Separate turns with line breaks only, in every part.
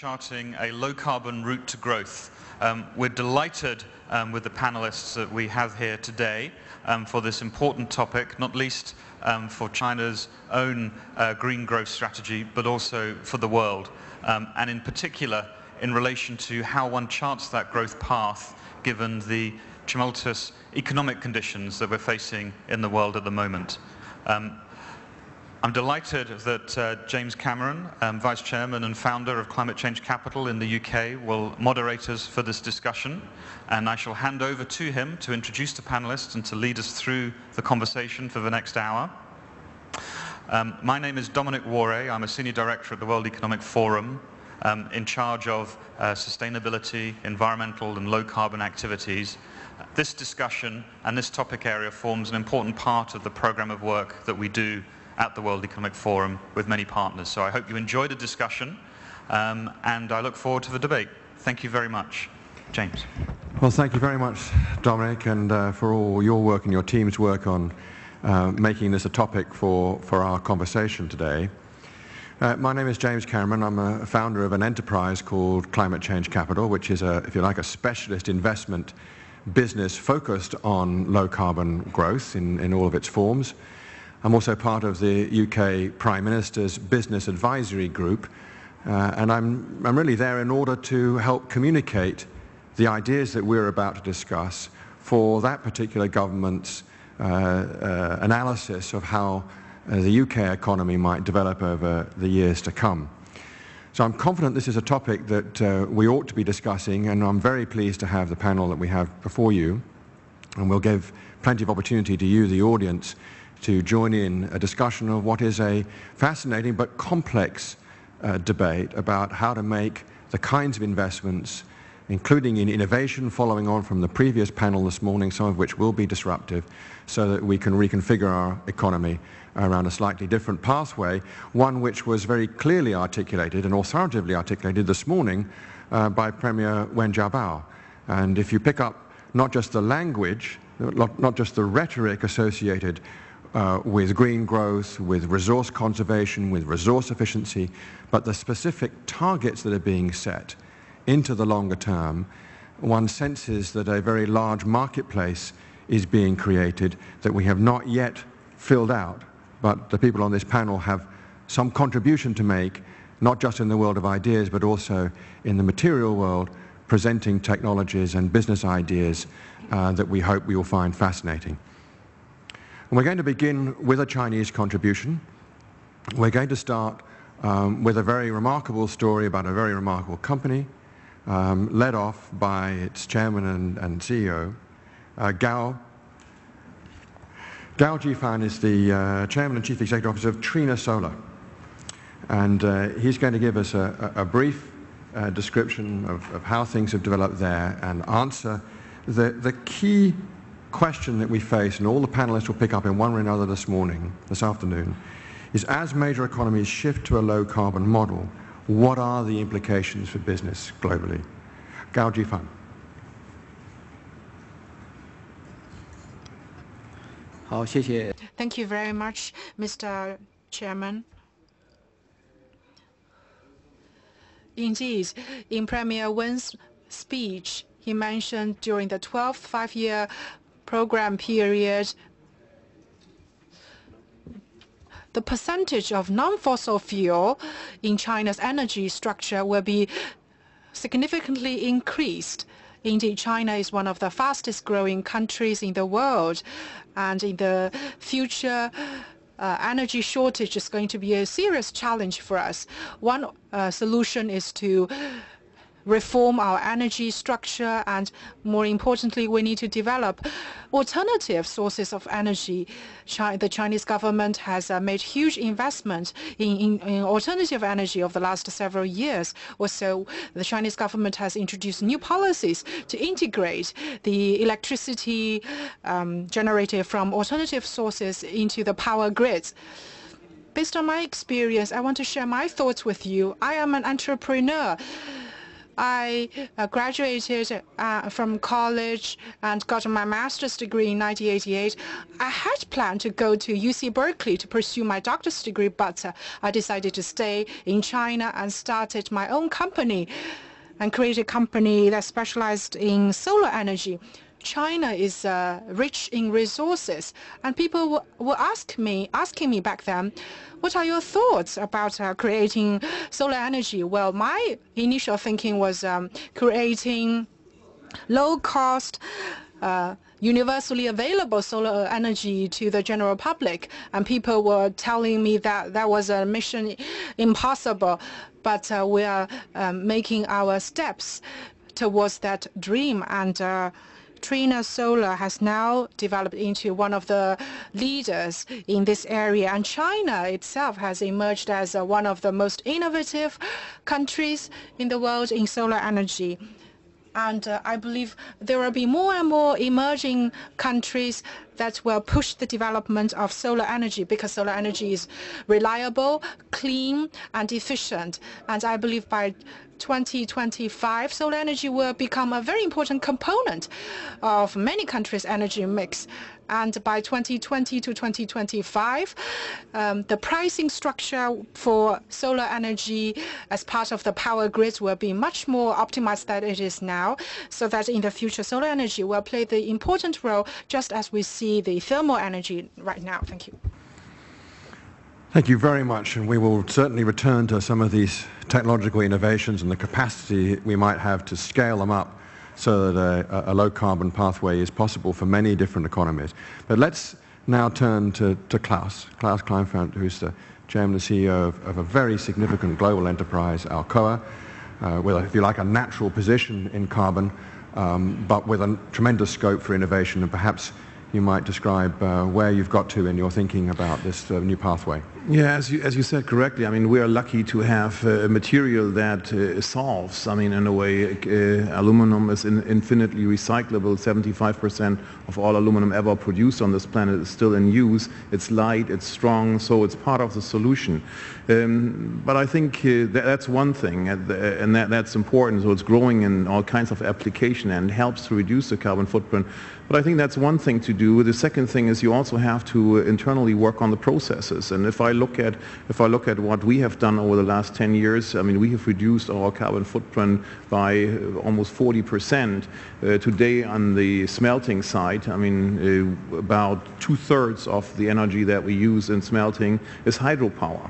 charting a low-carbon route to growth. Um, we're delighted um, with the panelists that we have here today um, for this important topic, not least um, for China's own uh, green growth strategy, but also for the world, um, and in particular in relation to how one charts that growth path given the tumultuous economic conditions that we're facing in the world at the moment. Um, I'm delighted that uh, James Cameron, um, Vice Chairman and founder of Climate Change Capital in the UK, will moderate us for this discussion. And I shall hand over to him to introduce the panelists and to lead us through the conversation for the next hour. Um, my name is Dominic Waughray. I'm a Senior Director at the World Economic Forum um, in charge of uh, sustainability, environmental and low carbon activities. This discussion and this topic area forms an important part of the program of work that we do at the World Economic Forum with many partners. So I hope you enjoyed the discussion um, and I look forward to the debate. Thank you very much. James.
Well, thank you very much, Dominic, and uh, for all your work and your team's work on uh, making this a topic for, for our conversation today. Uh, my name is James Cameron. I'm a founder of an enterprise called Climate Change Capital, which is, a, if you like, a specialist investment business focused on low carbon growth in, in all of its forms. I'm also part of the UK Prime Minister's Business Advisory Group, uh, and I'm, I'm really there in order to help communicate the ideas that we're about to discuss for that particular government's uh, uh, analysis of how uh, the UK economy might develop over the years to come. So I'm confident this is a topic that uh, we ought to be discussing, and I'm very pleased to have the panel that we have before you, and we'll give plenty of opportunity to you, the audience, to join in a discussion of what is a fascinating but complex uh, debate about how to make the kinds of investments, including in innovation, following on from the previous panel this morning, some of which will be disruptive, so that we can reconfigure our economy around a slightly different pathway, one which was very clearly articulated and authoritatively articulated this morning uh, by Premier Wen Jiabao. And if you pick up not just the language, not just the rhetoric associated uh, with green growth, with resource conservation, with resource efficiency, but the specific targets that are being set into the longer term, one senses that a very large marketplace is being created that we have not yet filled out, but the people on this panel have some contribution to make, not just in the world of ideas, but also in the material world, presenting technologies and business ideas uh, that we hope we will find fascinating. And we're going to begin with a Chinese contribution. We're going to start um, with a very remarkable story about a very remarkable company, um, led off by its chairman and, and CEO, uh, Gao. Gao Jifan is the uh, chairman and chief executive officer of Trina Solar. And uh, he's going to give us a, a brief uh, description of, of, how things have developed there and answer the, the key question that we face, and all the panelists will pick up in one way or another this morning, this afternoon, is as major economies shift to a low carbon model, what are the implications for business globally? Gao Jifan.
Thank you very much, Mr. Chairman. Indeed, in Premier Wen's speech, he mentioned during the 12th five-year program period, the percentage of non-fossil fuel in China's energy structure will be significantly increased. Indeed, China is one of the fastest growing countries in the world, and in the future, uh, energy shortage is going to be a serious challenge for us. One uh, solution is to reform our energy structure, and more importantly, we need to develop alternative sources of energy. the Chinese government has uh, made huge investment in, in, in, alternative energy over the last several years. Also, the Chinese government has introduced new policies to integrate the electricity um, generated from alternative sources into the power grids. Based on my experience, I want to share my thoughts with you. I am an entrepreneur. I uh, graduated uh, from college and got my master's degree in 1988. I had planned to go to UC Berkeley to pursue my doctor's degree, but uh, I decided to stay in China and started my own company and created a company that specialized in solar energy. China is uh, rich in resources, and people were asking me back then, what are your thoughts about uh, creating solar energy? Well, my initial thinking was um, creating low-cost, uh, universally available solar energy to the general public, and people were telling me that that was a mission impossible. But we are um, making our steps towards that dream, and Trina Solar has now developed into one of the leaders in this area, and China itself has emerged as uh, one of the most innovative countries in the world in solar energy. And uh, I believe there will be more and more emerging countries that will push the development of solar energy because solar energy is reliable, clean, and efficient. And I believe by 2025, solar energy will become a very important component of many countries' energy mix. And by 2020 to 2025, um, the pricing structure for solar energy as part of the power grids will be much more optimized than it is now, so that in the future, solar energy will play the important role just as we see the thermal energy right now. Thank you.
Thank you very much, and we will certainly return to some of these technological innovations and the capacity we might have to scale them up so that a, a low carbon pathway is possible for many different economies. But let's now turn to, to Klaus, Klaus Kleinfeld, who's the chairman and CEO of, of a very significant global enterprise, Alcoa, uh, with, a, if you like, a natural position in carbon, um, but with a tremendous scope for innovation and perhaps you might describe uh, where you've got to in your thinking about this uh, new pathway.
Yeah, as you, as you said correctly, I mean, we are lucky to have uh, a material that uh, solves, I mean, in a way, uh, aluminum is in, infinitely recyclable. 75% of all aluminum ever produced on this planet is still in use. It's light, it's strong, so it's part of the solution. Um, but I think uh, that, that's one thing, and, and that, that's important. So it's growing in all kinds of application and helps to reduce the carbon footprint. But I think that's one thing to do. The second thing is you also have to internally work on the processes. And if I look at if I look at what we have done over the last 10 years, I mean, we have reduced our carbon footprint by almost 40 percent. Uh, today, on the smelting side, I mean, uh, about two thirds of the energy that we use in smelting is hydropower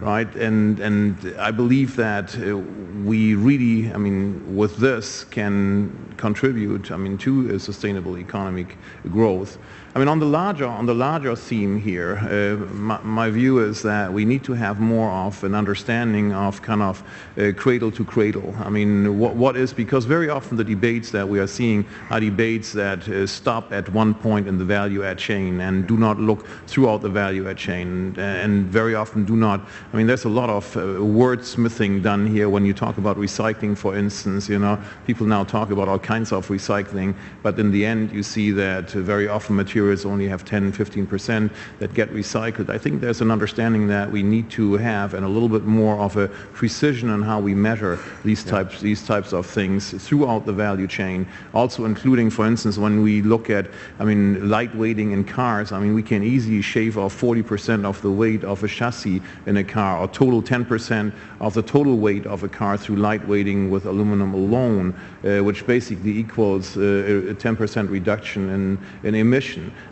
right? And and I believe that uh, we really, I mean, with this can contribute, I mean, to a sustainable economic growth. I mean, on the larger, on the larger theme here, uh, my, my, view is that we need to have more of an understanding of kind of uh, cradle to cradle. I mean, what, what is, because very often the debates that we are seeing are debates that uh, stop at one point in the value add chain and do not look throughout the value add chain and, and very often do not, I mean, there's a lot of uh, wordsmithing done here when you talk about recycling, for instance, you know, people now talk about all kinds of recycling, but in the end you see that very often material materials only have 10, 15% that get recycled. I think there's an understanding that we need to have and a little bit more of a precision on how we measure these yeah. types, these types of things throughout the value chain. Also including, for instance, when we look at, I mean, lightweighting in cars, I mean, we can easily shave off 40% of the weight of a chassis in a car or total 10% of the total weight of a car through lightweighting with aluminum alone, uh, which basically equals uh, a 10% reduction in, in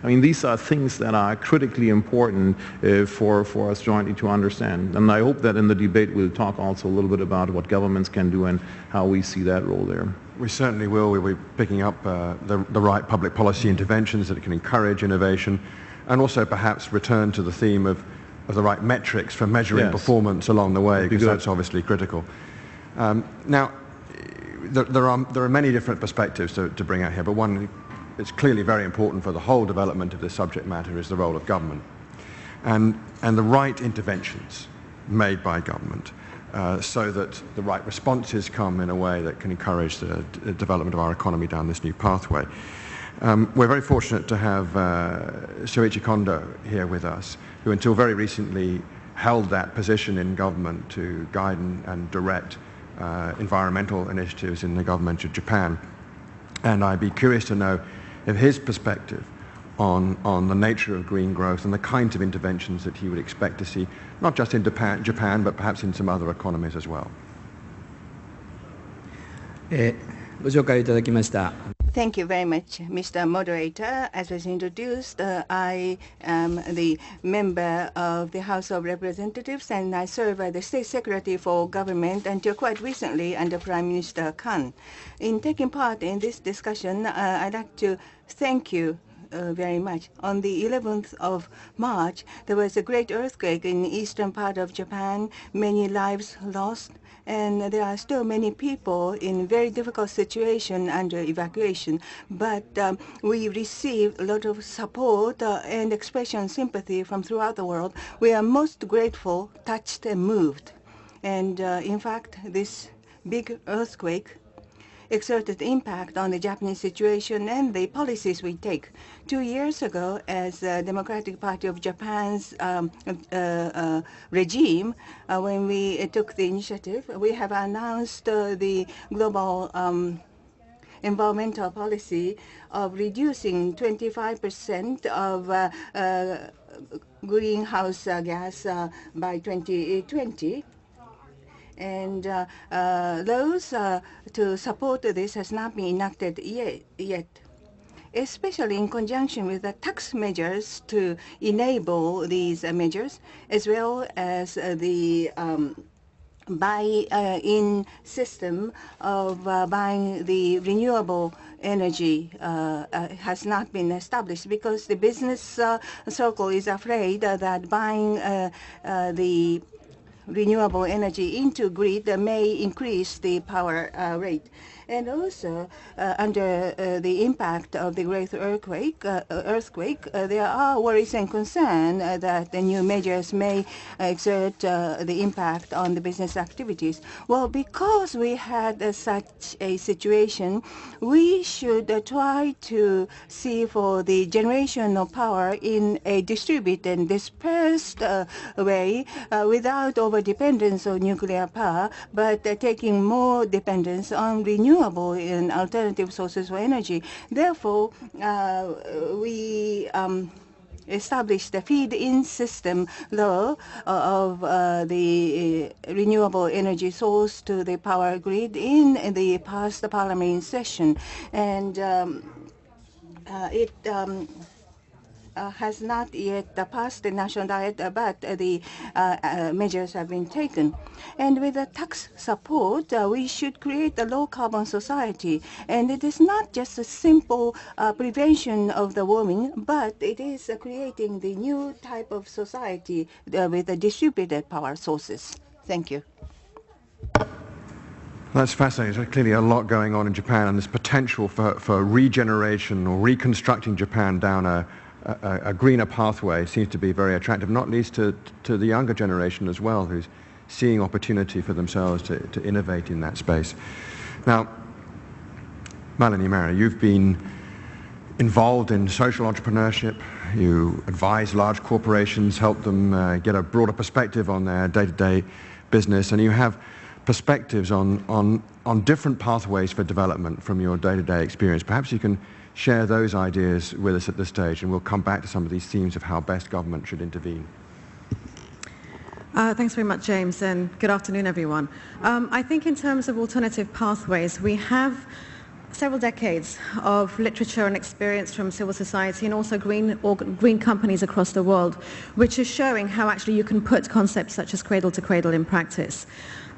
I mean, these are things that are critically important uh, for, for us jointly to understand. And I hope that in the debate we'll talk also a little bit about what governments can do and how we see that role there.
We certainly will. We'll be picking up uh, the, the right public policy interventions that can encourage innovation and also perhaps return to the theme of, of the right metrics for measuring yes. performance along the way, because that's obviously critical. Um, now, there, there, are, there are many different perspectives to, to bring out here, but one it's clearly very important for the whole development of this subject matter is the role of government and, and the right interventions made by government uh, so that the right responses come in a way that can encourage the development of our economy down this new pathway. Um, we're very fortunate to have uh, Kondo here with us, who until very recently held that position in government to guide and, and direct uh, environmental initiatives in the government of Japan. And I'd be curious to know if his perspective on, on the nature of green growth and the kinds of interventions that he would expect to see, not just in Japan, Japan but perhaps in some other economies as well.
えーご紹介いただきました
Thank you very much, Mr. Moderator. As was introduced, uh, I am the member of the House of Representatives and I serve as the State Secretary for Government until quite recently under Prime Minister Kan. In taking part in this discussion, uh, I'd like to thank you very much. On the 11th of March, there was a great earthquake in the eastern part of Japan, many lives lost, and there are still many people in very difficult situation under evacuation. But um, we received a lot of support uh, and expression sympathy from throughout the world. We are most grateful, touched, and moved. And uh, in fact, this big earthquake exerted impact on the Japanese situation and the policies we take. Two years ago, as the Democratic Party of Japan's um, uh, uh, regime, uh, when we took the initiative, we have announced uh, the global um, environmental policy of reducing 25% of uh, uh, greenhouse gas by 2020 and uh, uh, laws uh, to support this has not been enacted yet, yet, especially in conjunction with the tax measures to enable these measures, as well as the um, buy-in system of buying the renewable energy has not been established because the business circle is afraid that buying the renewable energy into grid may increase the power uh, rate. And also, uh, under uh, the impact of the great earthquake, uh, earthquake there are worries and concerns uh, that the new measures may exert the impact on the business activities. Well, because we had such a situation, we should try to see for the generation of power in a distributed and dispersed way without over-dependence on nuclear power, but taking more dependence on renewable renewable and alternative sources of energy. Therefore, uh, we um, established the feed-in system law of uh, the uh, renewable energy source to the power grid in the past parliament session. And um, uh, it um, uh, Uh, has not yet passed the national diet, uh, but the uh, uh measures have been taken. And with the tax support, uh, we should create a low-carbon society. And it is not just a simple prevention of the warming, but it is creating the new type of society with the distributed power sources. Thank you.
That's fascinating. There's clearly a lot going on in Japan and this potential for, for regeneration or reconstructing Japan down a, a, a, greener pathway seems to be very attractive, not least to, to the younger generation as well, who's seeing opportunity for themselves to, to innovate in that space. Now, Malini Mehra, you've been involved in social entrepreneurship. You advise large corporations, help them uh, get a broader perspective on their day-to-day business, and you have perspectives on, on, on different pathways for development from your day-to-day experience. Perhaps you can share those ideas with us at this stage, and we'll come back to some of these themes of how best government should intervene.
Uh, thanks very much, James, and good afternoon, everyone. Um, I think in terms of alternative pathways, we have several decades of literature and experience from civil society and also green, green companies across the world, which is showing how actually you can put concepts such as cradle to cradle in practice.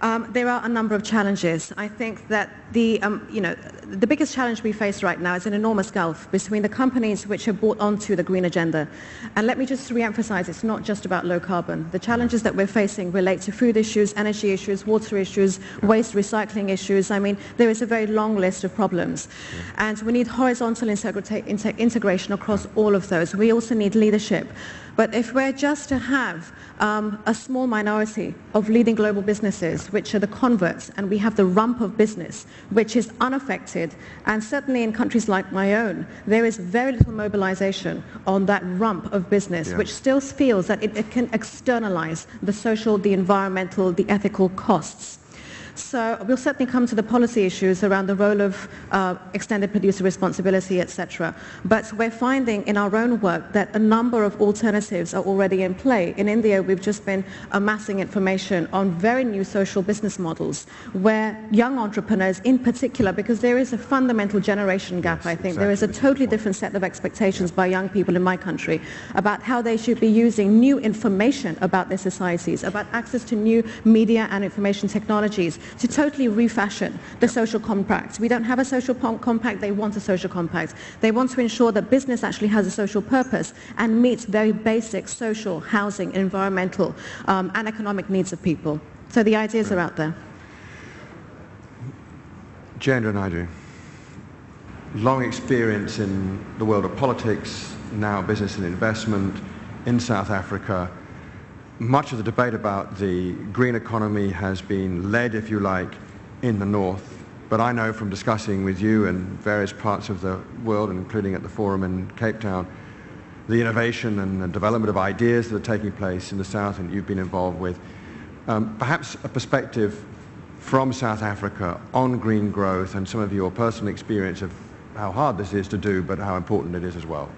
Um, there are a number of challenges. I think that the, um, you know, the biggest challenge we face right now is an enormous gulf between the companies which have bought onto the green agenda. And let me just re-emphasize, it's not just about low carbon. The challenges that we're facing relate to food issues, energy issues, water issues, waste recycling issues. I mean, there is a very long list of problems. And we need horizontal integration across all of those. We also need leadership. But if we're just to have um, a small minority of leading global businesses, which are the converts, and we have the rump of business, which is unaffected, and certainly in countries like my own, there is very little mobilization on that rump of business, yeah. which still feels that it, it can externalize the social, the environmental, the ethical costs. So we'll certainly come to the policy issues around the role of uh, extended producer responsibility, etc. But we're finding in our own work that a number of alternatives are already in play. In India, we've just been amassing information on very new social business models where young entrepreneurs in particular, because there is a fundamental generation gap,
Yes,
I think.
exactly.
There is a totally different set of expectations by young people in my country about how they should be using new information about their societies, about access to new media and information technologies to totally refashion the social compact. We don't have a social compact, they want a social compact. They want to ensure that business actually has a social purpose and meets very basic social, housing, environmental um, and economic needs of people. So the ideas are out there.
Jayendra Naidoo, long experience in the world of politics, now business and investment in South Africa. Much of the debate about the green economy has been led, if you like, in the north. But I know from discussing with you and various parts of the world, including at the forum in Cape Town, the innovation and the development of ideas that are taking place in the south and you've been involved with. Um, perhaps a perspective from South Africa on green growth and some of your personal experience of how hard this is to do, but how important it is as well.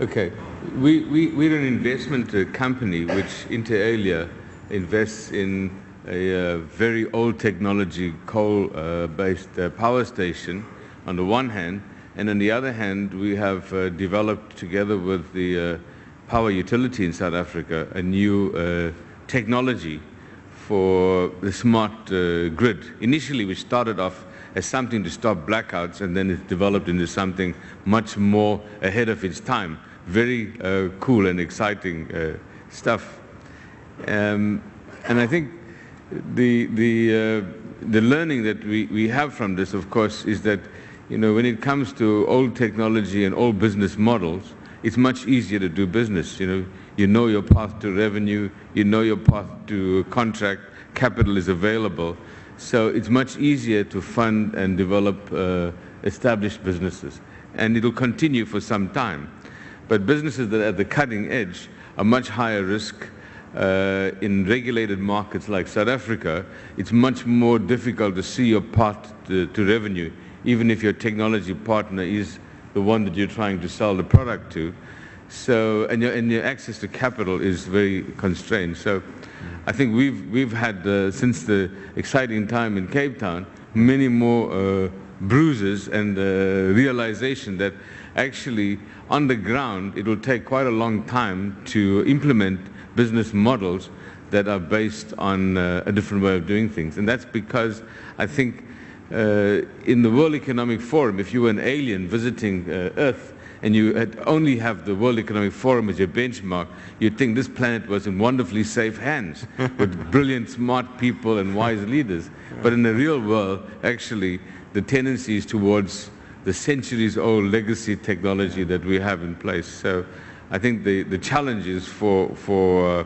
Okay. We, we, we're an investment uh, company which inter alia invests in a uh, very old technology coal-based uh, power station on the one hand, and on the other hand we have uh, developed together with the uh, power utility in South Africa a new uh, technology for the smart uh, grid. Initially we started off as something to stop blackouts and then it developed into something much more ahead of its time. Very uh, cool and exciting uh, stuff. Um, and I think the, the, uh, the learning that we, we have from this, of course, is that you know, when it comes to old technology and old business models, it's much easier to do business. You know, you know your path to revenue, you know your path to contract, capital is available. So it's much easier to fund and develop uh, established businesses. And it'll continue for some time. But businesses that are at the cutting edge are much higher risk. Uh, in regulated markets like South Africa, it's much more difficult to see your path to, to revenue, even if your technology partner is the one that you're trying to sell the product to. So, and your, and your access to capital is very constrained. So, I think we've, we've had, uh, since the exciting time in Cape Town, many more uh, bruises and uh, realization that actually on the ground it will take quite a long time to implement business models that are based on uh, a different way of doing things. And that's because I think uh, in the World Economic Forum, if you were an alien visiting uh, Earth and you had only have the World Economic Forum as your benchmark, you'd think this planet was in wonderfully safe hands with brilliant, smart people and wise leaders. But in the real world, actually, the tendency is towards the centuries-old legacy technology that we have in place. So I think the, the challenge is for, for uh,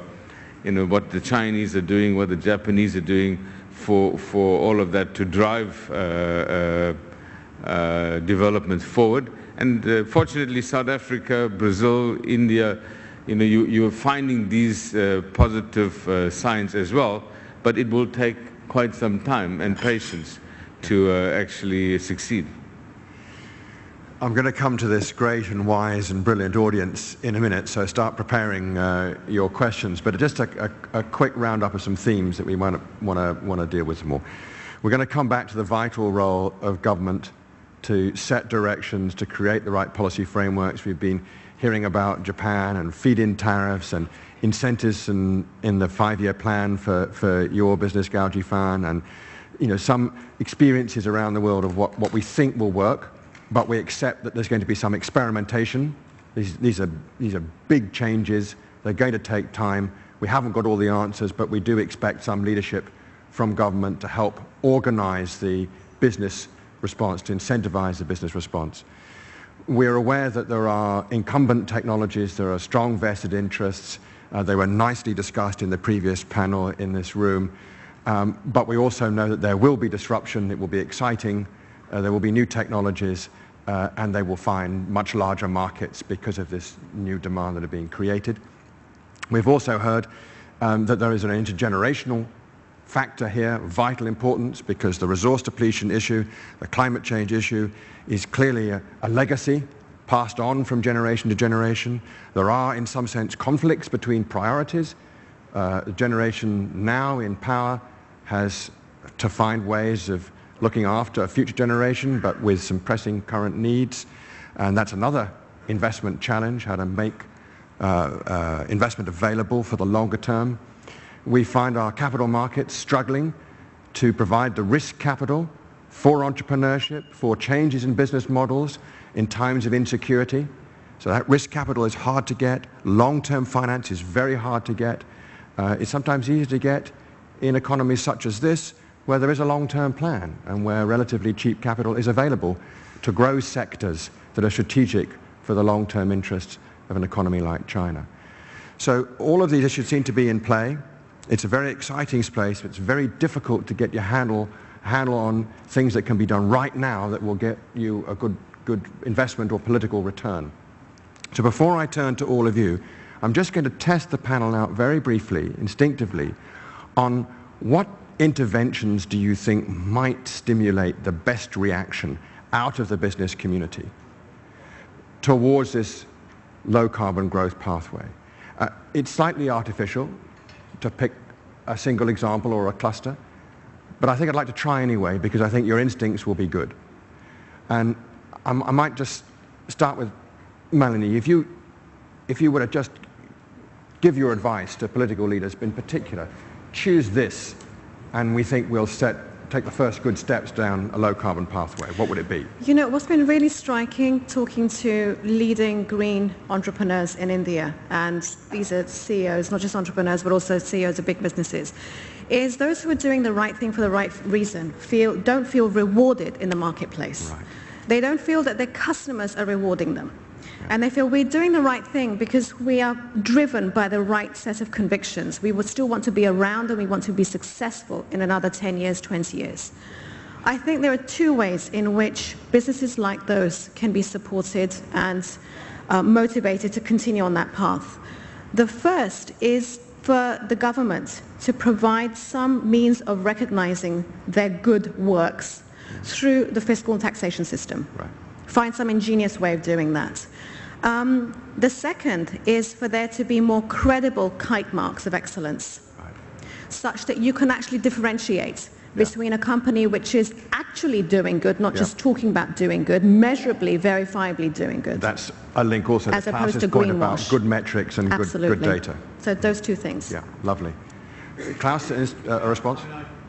you know, what the Chinese are doing, what the Japanese are doing, for, for all of that to drive uh, uh, uh, developments forward. And uh, fortunately, South Africa, Brazil, India, you know, you, you're finding these uh, positive signs as well, but it will take quite some time and patience to actually succeed.
I'm going to come to this great and wise and brilliant audience in a minute, so start preparing uh, your questions. But just a, a, a quick roundup of some themes that we to, want to, want to deal with some more. We're going to come back to the vital role of government to set directions, to create the right policy frameworks. We've been hearing about Japan and feed-in tariffs and incentives in, in the five-year plan for, for your business, Gao Jifan, and you know, some experiences around the world of what, what we think will work, but we accept that there's going to be some experimentation. These, these, are, these are big changes. They're going to take time. We haven't got all the answers, but we do expect some leadership from government to help organize the business response, to incentivize the business response. We're aware that there are incumbent technologies, there are strong vested interests. Uh, they were nicely discussed in the previous panel in this room. Um, but we also know that there will be disruption, it will be exciting, uh, there will be new technologies, uh, and they will find much larger markets because of this new demand that are being created. We've also heard um, that there is an intergenerational factor here, vital importance, because the resource depletion issue, the climate change issue, is clearly a, a legacy passed on from generation to generation. There are, in some sense, conflicts between priorities. Uh, the generation now in power has to find ways of looking after a future generation, but with some pressing current needs. And that's another investment challenge, how to make uh, uh, investment available for the longer term. We find our capital markets struggling to provide the risk capital for entrepreneurship, for changes in business models in times of insecurity. So that risk capital is hard to get. Long-term finance is very hard to get. Uh, it's sometimes easy to get in economies such as this, where there is a long-term plan and where relatively cheap capital is available to grow sectors that are strategic for the long-term interests of an economy like China. So all of these issues seem to be in play. It's a very exciting space, but it's very difficult to get your handle, handle on things that can be done right now that will get you a good, good investment or political return. So before I turn to all of you, I'm just going to test the panel out very briefly, instinctively, on what interventions do you think might stimulate the best reaction out of the business community towards this low carbon growth pathway. Uh, it's slightly artificial to pick a single example or a cluster, but I think I'd like to try anyway because I think your instincts will be good. And I'm, i might just start with Malini. If you, if you were to just give your advice to political leaders in particular, choose this and we think we'll set take the first good steps down a low carbon pathway, what would it be?
You know, what's been really striking talking to leading green entrepreneurs in India, and these are CEOs, not just entrepreneurs, but also CEOs of big businesses, is those who are doing the right thing for the right reason feel, don't feel rewarded in the marketplace. Right. They don't feel that their customers are rewarding them. And they feel we're doing the right thing because we are driven by the right set of convictions. We would still want to be around and we want to be successful in another 10 years, 20 years. I think there are two ways in which businesses like those can be supported and uh, motivated to continue on that path. The first is for the government to provide some means of recognizing their good works through the fiscal and taxation system. Right. Find some ingenious way of doing that. Um, the second is for there to be more credible kite marks of excellence, right. such that you can actually differentiate yeah. between a company which is actually doing good, not yeah. just talking about doing good, measurably, verifiably doing good.
That's a link also
As
to
opposed to
point about good metrics and good, good, data.
So those two things.
Yeah, lovely. Klaus, is, uh, a response?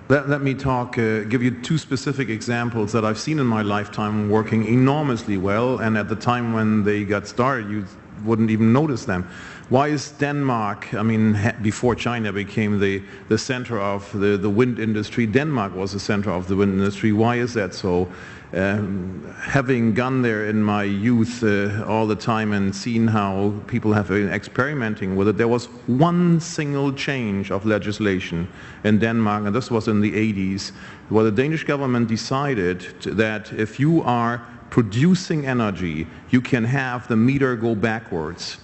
Let, let me talk, uh, give you two specific examples that I've seen in my lifetime working enormously well, and at the time when they got started, you wouldn't even notice them. Why is Denmark, I mean, before China became the, the center of the, the wind industry, Denmark was the center of the wind industry. Why is that so? Um, having gone there in my youth uh, all the time and seen how people have been experimenting with it, there was one single change of legislation in Denmark, and this was in the 80s, where the Danish government decided that if you are producing energy, you can have the meter go backwards.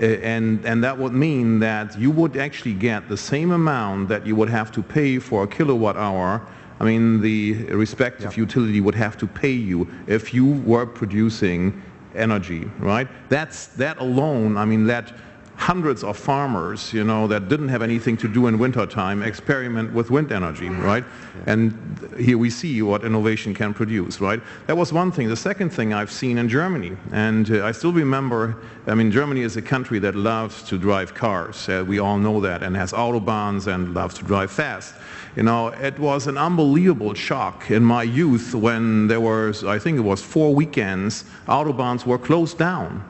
Uh, and, and that would mean that you would actually get the same amount that you would have to pay for a kilowatt hour I mean, the respective utility would have to pay you if you were producing energy, right? That's, that alone, I mean, that hundreds of farmers, you know, that didn't have anything to do in wintertime experiment with wind energy, right? And here we see what innovation can produce, right? That was one thing. The second thing I've seen in Germany, and uh, I still remember, I mean, Germany is a country that loves to drive cars. Uh, we all know that, and has autobahns and loves to drive fast. You know, it was an unbelievable shock in my youth when there was, I think it was four weekends, autobahns were closed down.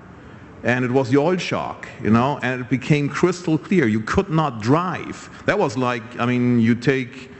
And it was the oil shock, you know, and it became crystal clear. You could not drive. That was like, I mean, you take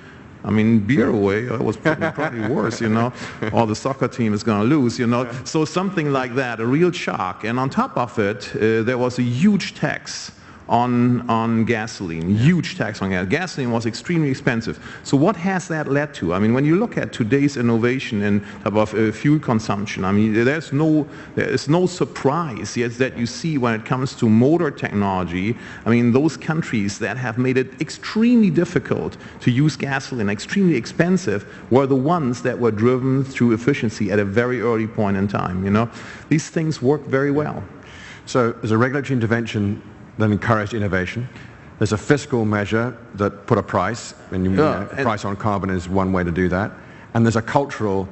I mean, beer away, it was probably, probably worse, you know. All the soccer team is going to lose, you know. So something like that, a real shock. And on top of it, uh, there was a huge tax on, on gasoline, huge tax on gas. Gasoline was extremely expensive. So what has that led to? I mean, when you look at today's innovation in of uh, fuel consumption, I mean, there's no, there's no surprise yet that you see when it comes to motor technology. I mean, those countries that have made it extremely difficult to use gasoline, extremely expensive, were the ones that were driven through efficiency at a very early point in time, you know. These things work very well.
So as a regulatory intervention that encouraged innovation. There's a fiscal measure that put a price, and you know, a price on carbon is one way to do that. And there's a cultural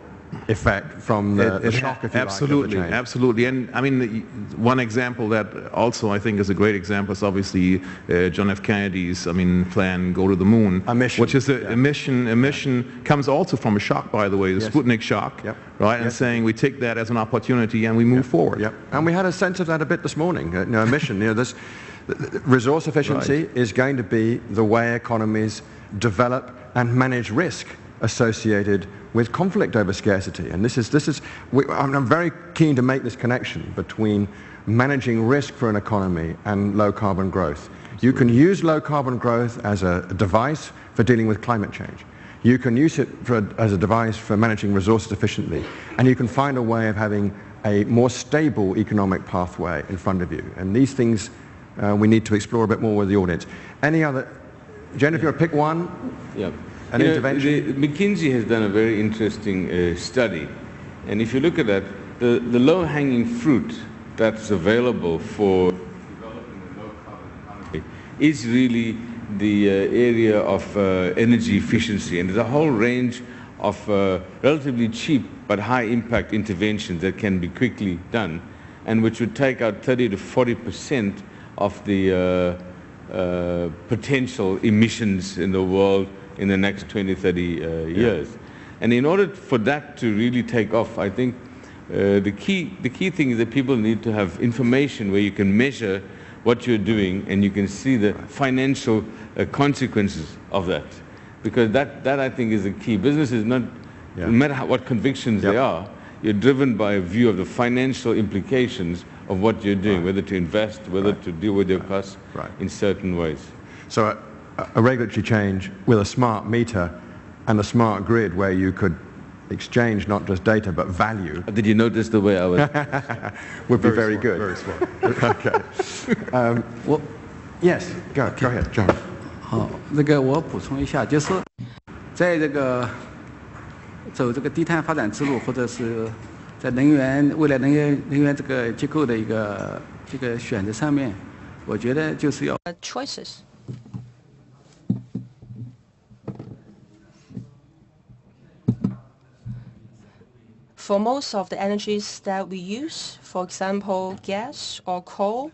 effect from the,
It-
the shock, you
absolutely,
like, of the change.
absolutely. And I mean, the- one example that also I think is a great example is obviously uh, John F. Kennedy's, I mean, plan "Go to the Moon,"
A mission,
which is a,
yeah.
a mission. A mission comes also from a shock, by the way, the
Yes.
Sputnik shock,
Yep.
right? And saying we take that as an opportunity and we move forward.
Yep. And we had a sense of that a bit this morning. Uh, you know, emission. You know, this resource efficiency is going to be the way economies develop and manage risk associated with conflict over scarcity. And this is this is. We, I'm, very keen to make this connection between managing risk for an economy and low carbon growth. You can use low carbon growth as a, device for dealing with climate change. You can use it for, a- as a device for managing resources efficiently, and you can find a way of having a more stable economic pathway in front of you. And these things uh, we need to explore a bit more with the audience. Any other? Jen, if you pick one,
Yeah.
An
You know,
intervention?
the- McKinsey has done a very interesting uh, study. And if you look at that, the, the low-hanging fruit that's available for developing a low-carbon economy is really the uh, area of uh, energy efficiency. And there's a whole range of uh, relatively cheap but high-impact interventions that can be quickly done and which would take out 30 to 40 percent of the uh, uh, potential emissions in the world in the next 20, 30 uh, years. And in order for that to really take off, I think uh, the, key, the key thing is that people need to have information where you can measure what you're doing and you can see the financial uh, consequences of that. Because that, that I think is the key. Business is not,
Yeah.
no matter how, what convictions they are, you're driven by a view of the financial implications of what you're doing, whether to invest, whether to deal with your costs
Right.
in certain ways.
So a, a regulatory change with a smart meter and a smart grid where you could exchange not just data but value
Did you notice the way I was?
would be very,
smart,
good.
very smart.
okay. Um, well, yes, go, go ahead, John.
好，这个我补充一下，就是在这个走这个低碳发展之路，或者是 在能源未来能源能源这个结构的一个这个选择上面，我觉得就是要
uh, choices. For most of the energies that we use, for example, gas or coal,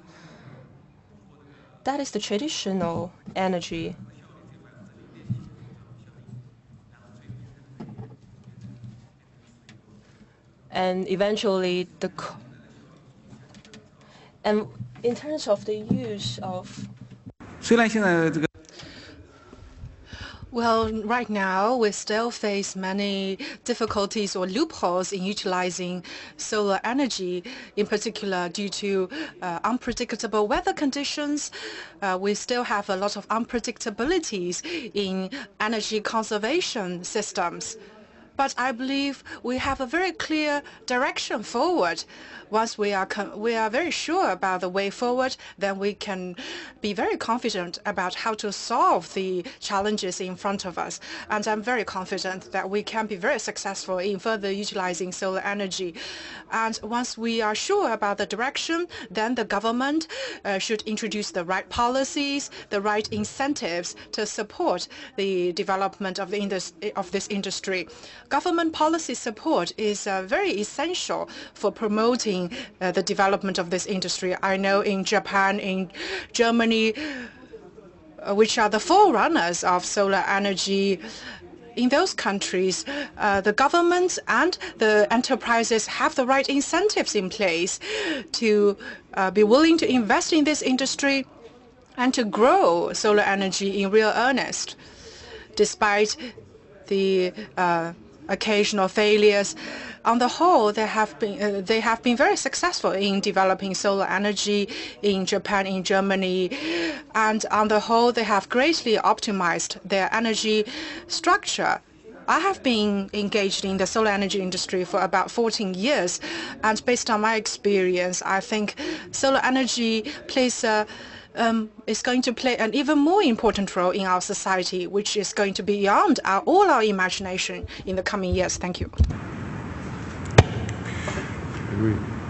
that is the traditional energy. And eventually the co- and in terms of the use of
虽然现在这个
Well, right now, we still face many difficulties or loopholes in utilizing solar energy, in particular due to uh, unpredictable weather conditions. Uh, we still have a lot of unpredictabilities in energy conservation systems. But I believe we have a very clear direction forward. Once we are con- we are very sure about the way forward, then we can be very confident about how to solve the challenges in front of us. And I'm very confident that we can be very successful in further utilizing solar energy. And once we are sure about the direction, then the government uh, should introduce the right policies, the right incentives to support the development of the indus- of this industry. Government policy support is uh, very essential for promoting uh, the development of this industry. I know in Japan, in Germany, uh, which are the forerunners of solar energy. In those countries, uh, the governments and the enterprises have the right incentives in place to uh, be willing to invest in this industry and to grow solar energy in real earnest, despite the uh, occasional failures. On the whole, they have been uh, they have been very successful in developing solar energy in Japan, in Germany, and on the whole, they have greatly optimized their energy structure. I have been engaged in the solar energy industry for about 14 years, and based on my experience, I think solar energy plays a um, is going to play an even more important role in our society, which is going to be beyond our, all our imagination in the coming years. Thank you.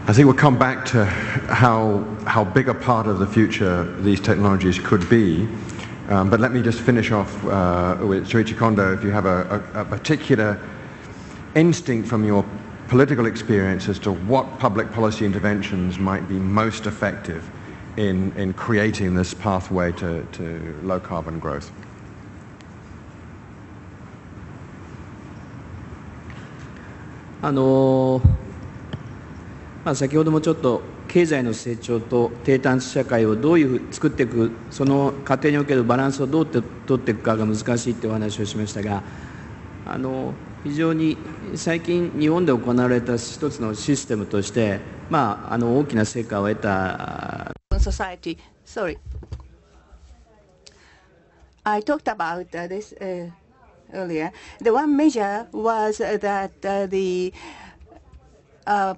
I think we'll come back to how, how big a part of the future these technologies could be. Um, but let me just finish off uh, with Shoichi Kondo. If you have a, a, a, particular instinct from your political experience as to what public policy interventions might be most effective in, in creating this pathway to, to low carbon growth.
あのまあ、先ほどもちょっと経済の成長と低炭素社会をどういうふう作っていくその過程におけるバランスをどうって取っていくかが難しいってお話をしましたがあの非常に最近日本で行われた一つのシステムとして、まあ、あの大きな成果を得た。
Society. Sorry. I talked about uh, this uh, earlier. The one measure was uh, that the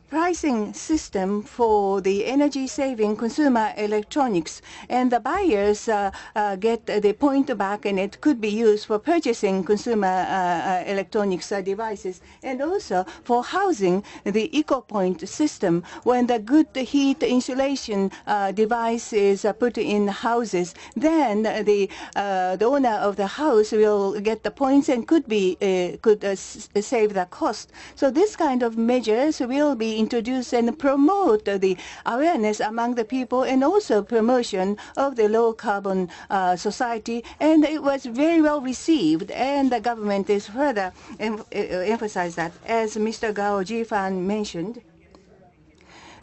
pricing system for the energy-saving consumer electronics, and the buyers uh, uh, get the point back, and it could be used for purchasing consumer uh, uh electronics uh, devices, and also for housing the EcoPoint system. When the good heat insulation uh, device is put in houses, then the the owner of the house will get the points and could be could save the cost. So this kind of measures will will be introduced and promote the awareness among the people and also promotion of the low carbon uh, society. And it was very well received. And the government is further em emphasize that, as Mr. Gao Jifan mentioned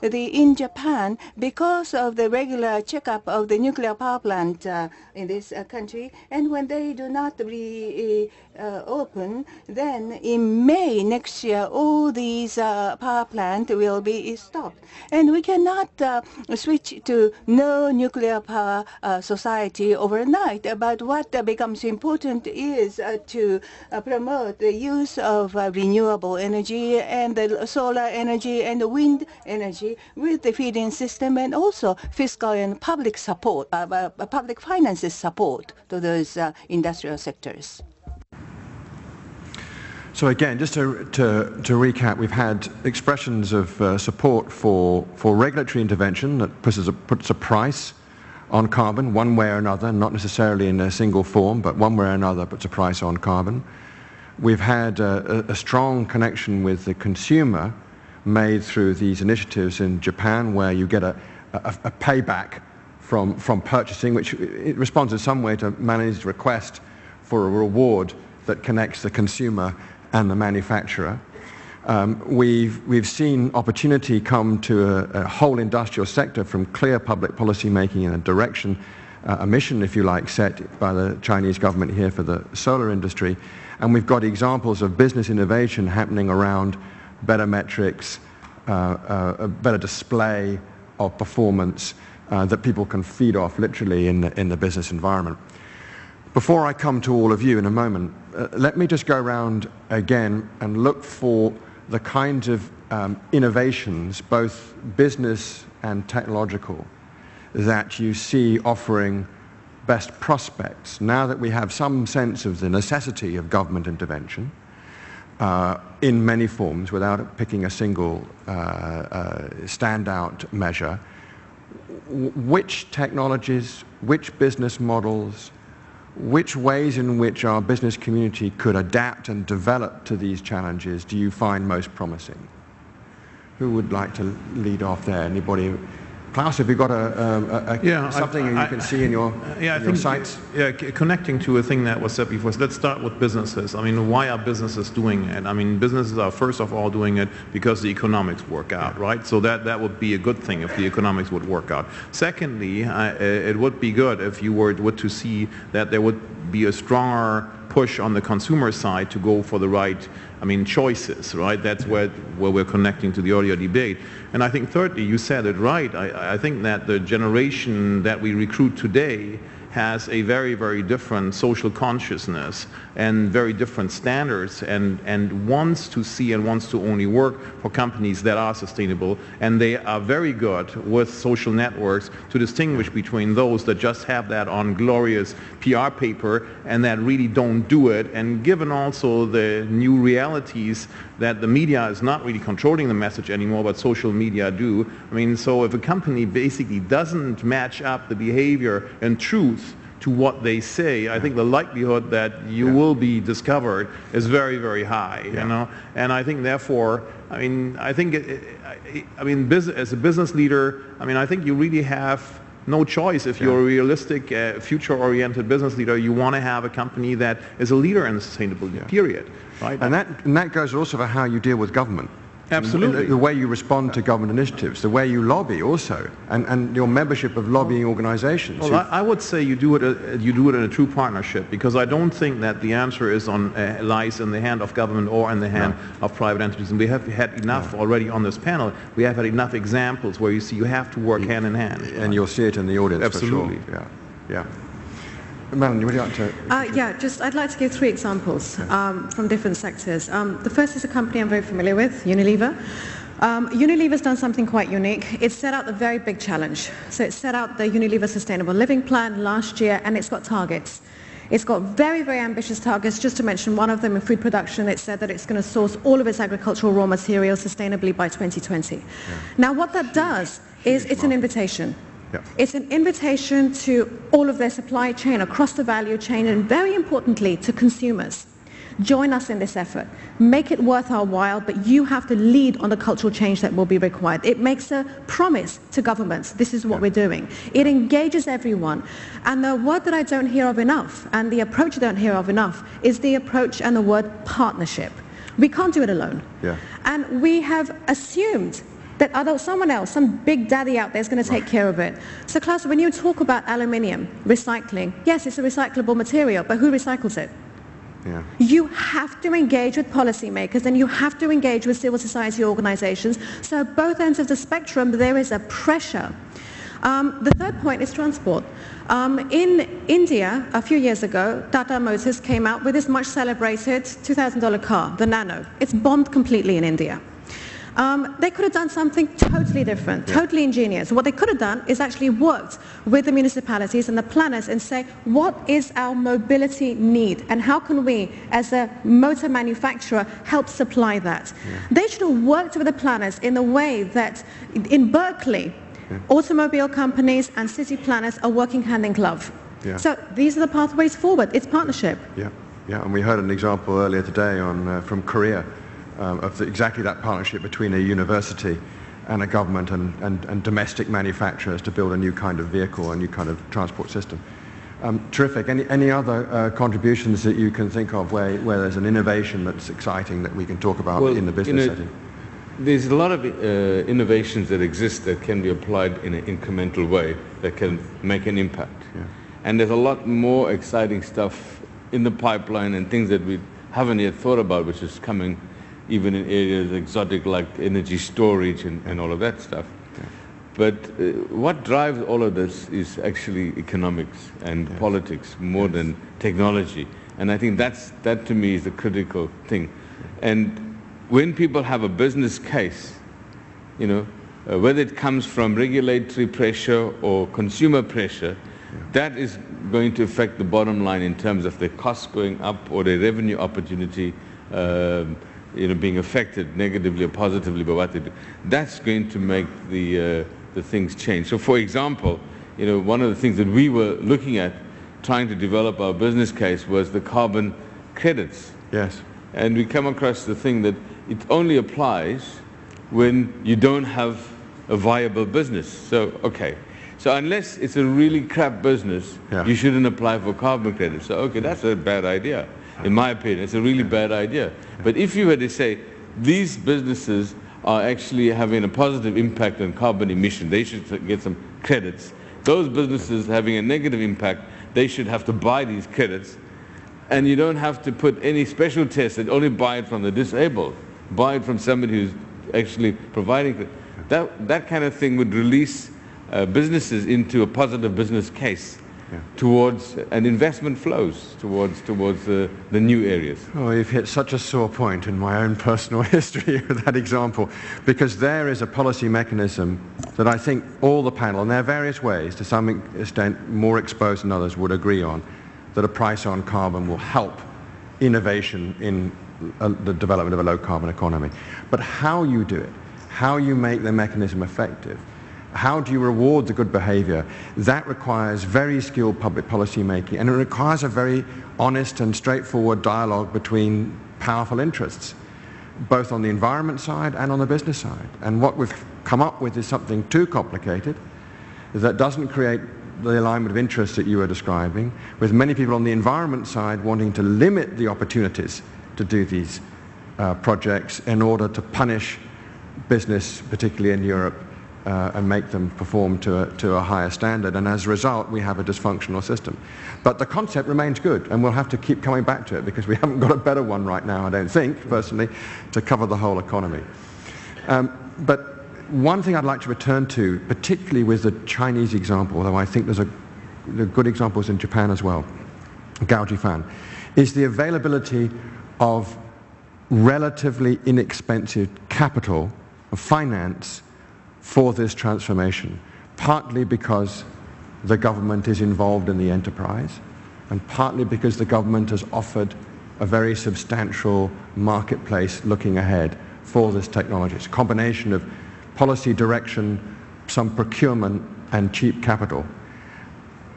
the, in Japan, because of the regular checkup of the nuclear power plant uh, in this uh, country, and when they do not re, Uh, open, then in May next year, all these uh, power plants will be stopped. And we cannot uh, switch to no nuclear power uh, society overnight. But what becomes important is uh, to uh, promote the use of renewable energy and the solar energy and the wind energy with the feeding system and also fiscal and public support, public finances support to those industrial sectors.
So again, just to, to, to, recap, we've had expressions of uh, support for, for regulatory intervention that puts a, puts a price on carbon one way or another, not necessarily in a single form, but one way or another puts a price on carbon. We've had a, a strong connection with the consumer made through these initiatives in Japan where you get a, a, a payback from, from purchasing, which it responds in some way to Manny's request for a reward that connects the consumer and the manufacturer. Um, we've, we've seen opportunity come to a, a, whole industrial sector from clear public policy making in a direction, uh, a mission, if you like, set by the Chinese government here for the solar industry. And we've got examples of business innovation happening around better metrics, uh, uh, a better display of performance uh, that people can feed off literally in the, in the business environment. Before I come to all of you in a moment, uh, let me just go around again and look for the kinds of um, innovations, both business and technological, that you see offering best prospects now that we have some sense of the necessity of government intervention uh, in many forms without picking a single uh, uh standout measure. which technologies, which business models, which ways in which our business community could adapt and develop to these challenges do you find most promising? Who would like to lead off there? Anybody Klaus, have you got a, a, a yeah, something I, I, you can see in your,
yeah,
in your sights?
Yeah, connecting to a thing that was said before. So let's start with businesses. I mean, why are businesses doing it? I mean, businesses are first of all doing it because the economics work out, right? So that, that would be a good thing if the economics would work out. Secondly, uh, it would be good if you were, were to see that there would be a stronger push on the consumer side to go for the right, I mean, choices, right? That's where, where we're connecting to the earlier debate. And I think thirdly, you said it right. I, I think that the generation that we recruit today has a very, very different social consciousness and very different standards and, and wants to see and wants to only work for companies that are sustainable. And they are very good with social networks to distinguish between those that just have that on glorious PR paper and that really don't do it. And given also the new realities that the media is not really controlling the message anymore, but social media do. I mean, so if a company basically doesn't match up the behavior and truth to what they say, I think the likelihood that you yeah. will be discovered is very, very high, yeah. you know. And I think therefore, I mean, I think, it, it, I mean, as a business leader, I mean, I think you really have no choice. If you're a realistic, uh, future-oriented business leader, you want to have a company that is a leader in sustainability, period. Right?
And that, and that goes also for how you deal with government.
Absolutely.
The, the, way you respond to government initiatives, the way you lobby also, and, and your membership of lobbying organizations.
Well, I, I, would say you do, it, uh, you do it in a true partnership because I don't think that the answer is on, uh, lies in the hand of government or in the hand no. of private entities. And we have had enough no. already on this panel. We have had enough examples where you see you have to work yeah. hand in hand.
And right? you'll see it in the audience
Absolutely.
Sure. Yeah. Yeah. Malini, would you like to?
Uh, yeah, just I'd like to give three examples um, from different sectors. Um, the first is a company I'm very familiar with, Unilever. Um, Unilever's done something quite unique. It set out a very big challenge. So it set out the Unilever Sustainable Living Plan last year, and it's got targets. It's got very, very ambitious targets. Just to mention one of them in food production, it said that it's going to source all of its agricultural raw materials sustainably by 2020. Yeah. Now, what that does is it's an invitation. Yeah. It's an invitation to all of their supply chain across the value chain and very importantly to consumers. Join us in this effort. Make it worth our while, but you have to lead on the cultural change that will be required. It makes a promise to governments. This is what we're doing. It engages everyone. And the word that I don't hear of enough, and the approach I don't hear of enough, is the approach and the word partnership. We can't do it alone.
Yeah.
And we have assumed that other, someone else, some big daddy out there is going to take care of it. So Klaus, when you talk about aluminium recycling, yes, it's a recyclable material, but who recycles it?
Yeah.
You have to engage with policymakers and you have to engage with civil society organizations. So at both ends of the spectrum, there is a pressure. Um, the third point is transport. Um, in India, a few years ago, Tata Motors came out with this much celebrated $2,000 car, the Nano. It's bombed completely in India. Um, they could have done something totally different, totally ingenious. What they could have done is actually worked with the municipalities and the planners and say, what is our mobility need and how can we, as a motor manufacturer, help supply that? Yeah. They should have worked with the planners in a way that in Berkeley, yeah. automobile companies and city planners are working hand in glove. So these are the pathways forward. It's partnership.
Yeah, yeah, and we heard an example earlier today on, uh, from Korea um, of the, exactly that partnership between a university and a government and, and, and, domestic manufacturers to build a new kind of vehicle, a new kind of transport system. Um, terrific. Any, any other uh, contributions that you can think of where, where there's an innovation that's exciting that we can talk about well, in the business setting?
There's a lot of uh, innovations that exist that can be applied in an incremental way that can make an impact. Yeah. And there's a lot more exciting stuff in the pipeline and things that we haven't yet thought about, which is coming even in areas exotic like energy storage and, and all of that stuff. Yeah. But uh, what drives all of this is actually economics and yes. politics more yes. than technology. And I think that's, that to me is a critical thing. And when people have a business case, you know, uh, whether it comes from regulatory pressure or consumer pressure, yeah. that is going to affect the bottom line in terms of the cost going up or the revenue opportunity um, you know, being affected negatively or positively by what they do, that's going to make the, uh, the things change. So for example, you know, one of the things that we were looking at trying to develop our business case was the carbon credits.
Yes.
And we come across the thing that it only applies when you don't have a viable business. So, okay. So unless it's a really crap business, yeah. you shouldn't apply for carbon credits. So, okay, that's a bad idea in my opinion. It's a really bad idea. But if you were to say these businesses are actually having a positive impact on carbon emission, they should get some credits. Those businesses having a negative impact, they should have to buy these credits. And you don't have to put any special tests, and only buy it from the disabled. Buy it from somebody who's actually providing. That, that kind of thing would release uh, businesses into a positive business case yeah. towards and investment flows towards towards the, the new areas.
Oh, you've hit such a sore point in my own personal history with that example, because there is a policy mechanism that I think all the panel, in their various ways, to some extent more exposed than others, would agree on, that a price on carbon will help innovation in uh, the development of a low carbon economy. But how you do it, how you make the mechanism effective, how do you reward the good behavior? That requires very skilled public policy making and it requires a very honest and straightforward dialogue between powerful interests, both on the environment side and on the business side. And what we've come up with is something too complicated that doesn't create the alignment of interests that you were describing, with many people on the environment side wanting to limit the opportunities to do these uh, projects in order to punish business, particularly in Europe, uh, and make them perform to a, to a higher standard. And as a result, we have a dysfunctional system. But the concept remains good, and we'll have to keep coming back to it because we haven't got a better one right now, I don't think, personally, to cover the whole economy. Um, but one thing I'd like to return to, particularly with the Chinese example, although I think there's a, good examples in Japan as well, Gao Jifan, is the availability of relatively inexpensive capital, of finance, for this transformation, partly because the government is involved in the enterprise, and partly because the government has offered a very substantial marketplace looking ahead for this technology. It's a combination of policy direction, some procurement, and cheap capital.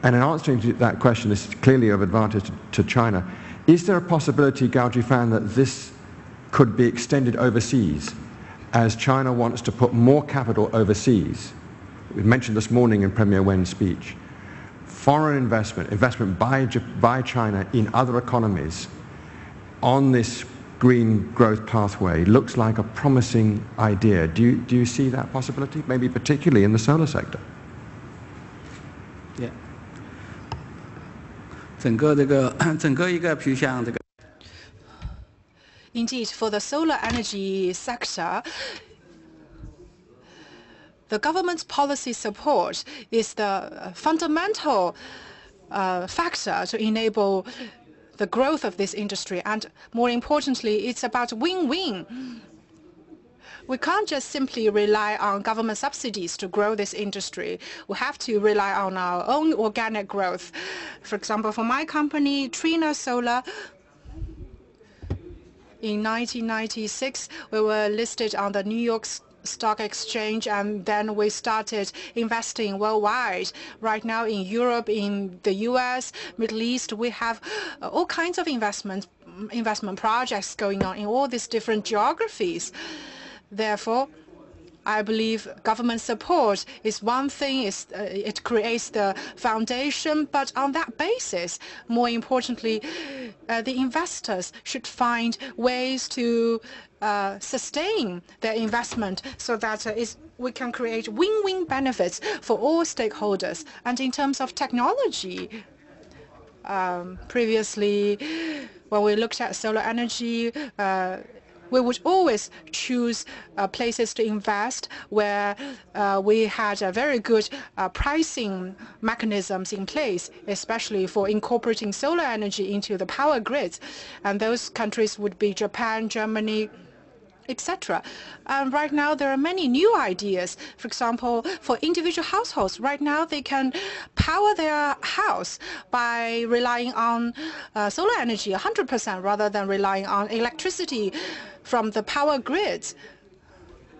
And in answering to that question, this is clearly of advantage to China. Is there a possibility, Gao Jifan, that this could be extended overseas as China wants to put more capital overseas, we mentioned this morning in Premier Wen's speech, foreign investment, investment by, by China in other economies on this green growth pathway looks like a promising idea. Do you, do you see that possibility, maybe particularly in the solar sector?
Yeah. 整个这个整个一个，比如像这个
Indeed, for the solar energy sector, the government's policy support is the fundamental uh, factor to enable the growth of this industry. And more importantly, it's about win-win. We can't just simply rely on government subsidies to grow this industry. We have to rely on our own organic growth. For example, for my company, Trina Solar, in 1996, we were listed on the New York Stock Exchange, and then we started investing worldwide. Right now in Europe, in the U.S., Middle East, we have uh, all kinds of investment investment projects going on in all these different geographies. Therefore, I believe government support is one thing, uh, it creates the foundation, but on that basis, more importantly, uh, the investors should find ways to uh, sustain their investment so that uh, we can create win-win benefits for all stakeholders. And in terms of technology, um, previously, when we looked at solar energy, uh, we would always choose uh, places to invest where uh, we had a very good uh, pricing mechanisms in place, especially for incorporating solar energy into the power grids. And those countries would be Japan, Germany, etc. Um, right now, there are many new ideas. For example, for individual households, right now they can power their house by relying on uh, solar energy 100% rather than relying on electricity from the power grids.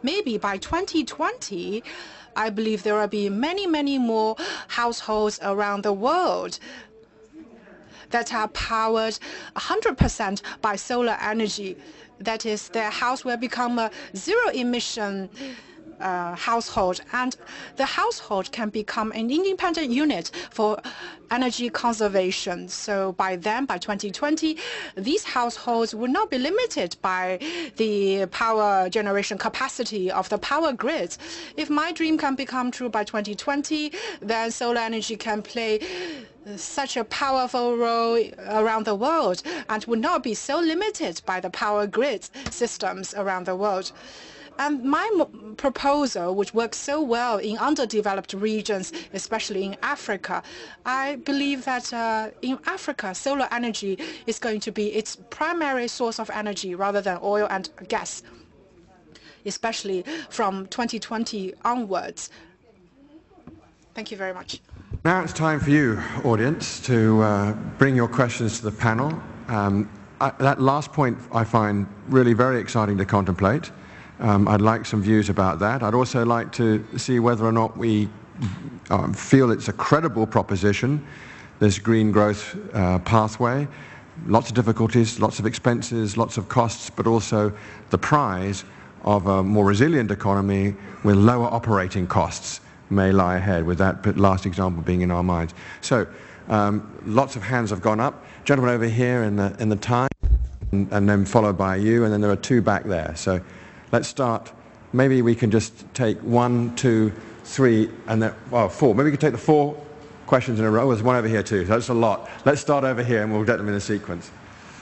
Maybe by 2020, I believe there will be many, many more households around the world that are powered 100% by solar energy. That is, their house will become a zero emission uh, household, and the household can become an independent unit for energy conservation. So by then, by 2020, these households will not be limited by the power generation capacity of the power grids. If my dream can become true by 2020, then solar energy can play such a powerful role around the world and would not be so limited by the power grid systems around the world. And my proposal, which works so well in underdeveloped regions, especially in Africa, I believe that uh, in Africa, solar energy is going to be its primary source of energy rather than oil and gas, especially from 2020 onwards. Thank you very much.
Now it's time for you, audience, to uh, bring your questions to the panel. Um, I, that last point I find really very exciting to contemplate. Um, I'd like some views about that. I'd also like to see whether or not we um, feel it's a credible proposition, this green growth uh, pathway. Lots of difficulties, lots of expenses, lots of costs, but also the prize of a more resilient economy with lower operating costs may lie ahead, with that last example being in our minds. So um, lots of hands have gone up. Gentleman over here in the, in the tie, and, and then followed by you, and then there are two back there. So let's start. Maybe we can just take one, two, three, and then, well, four. Maybe we can take the four questions in a row. There's one over here too. That's a lot. Let's start over here and we'll get them in a sequence.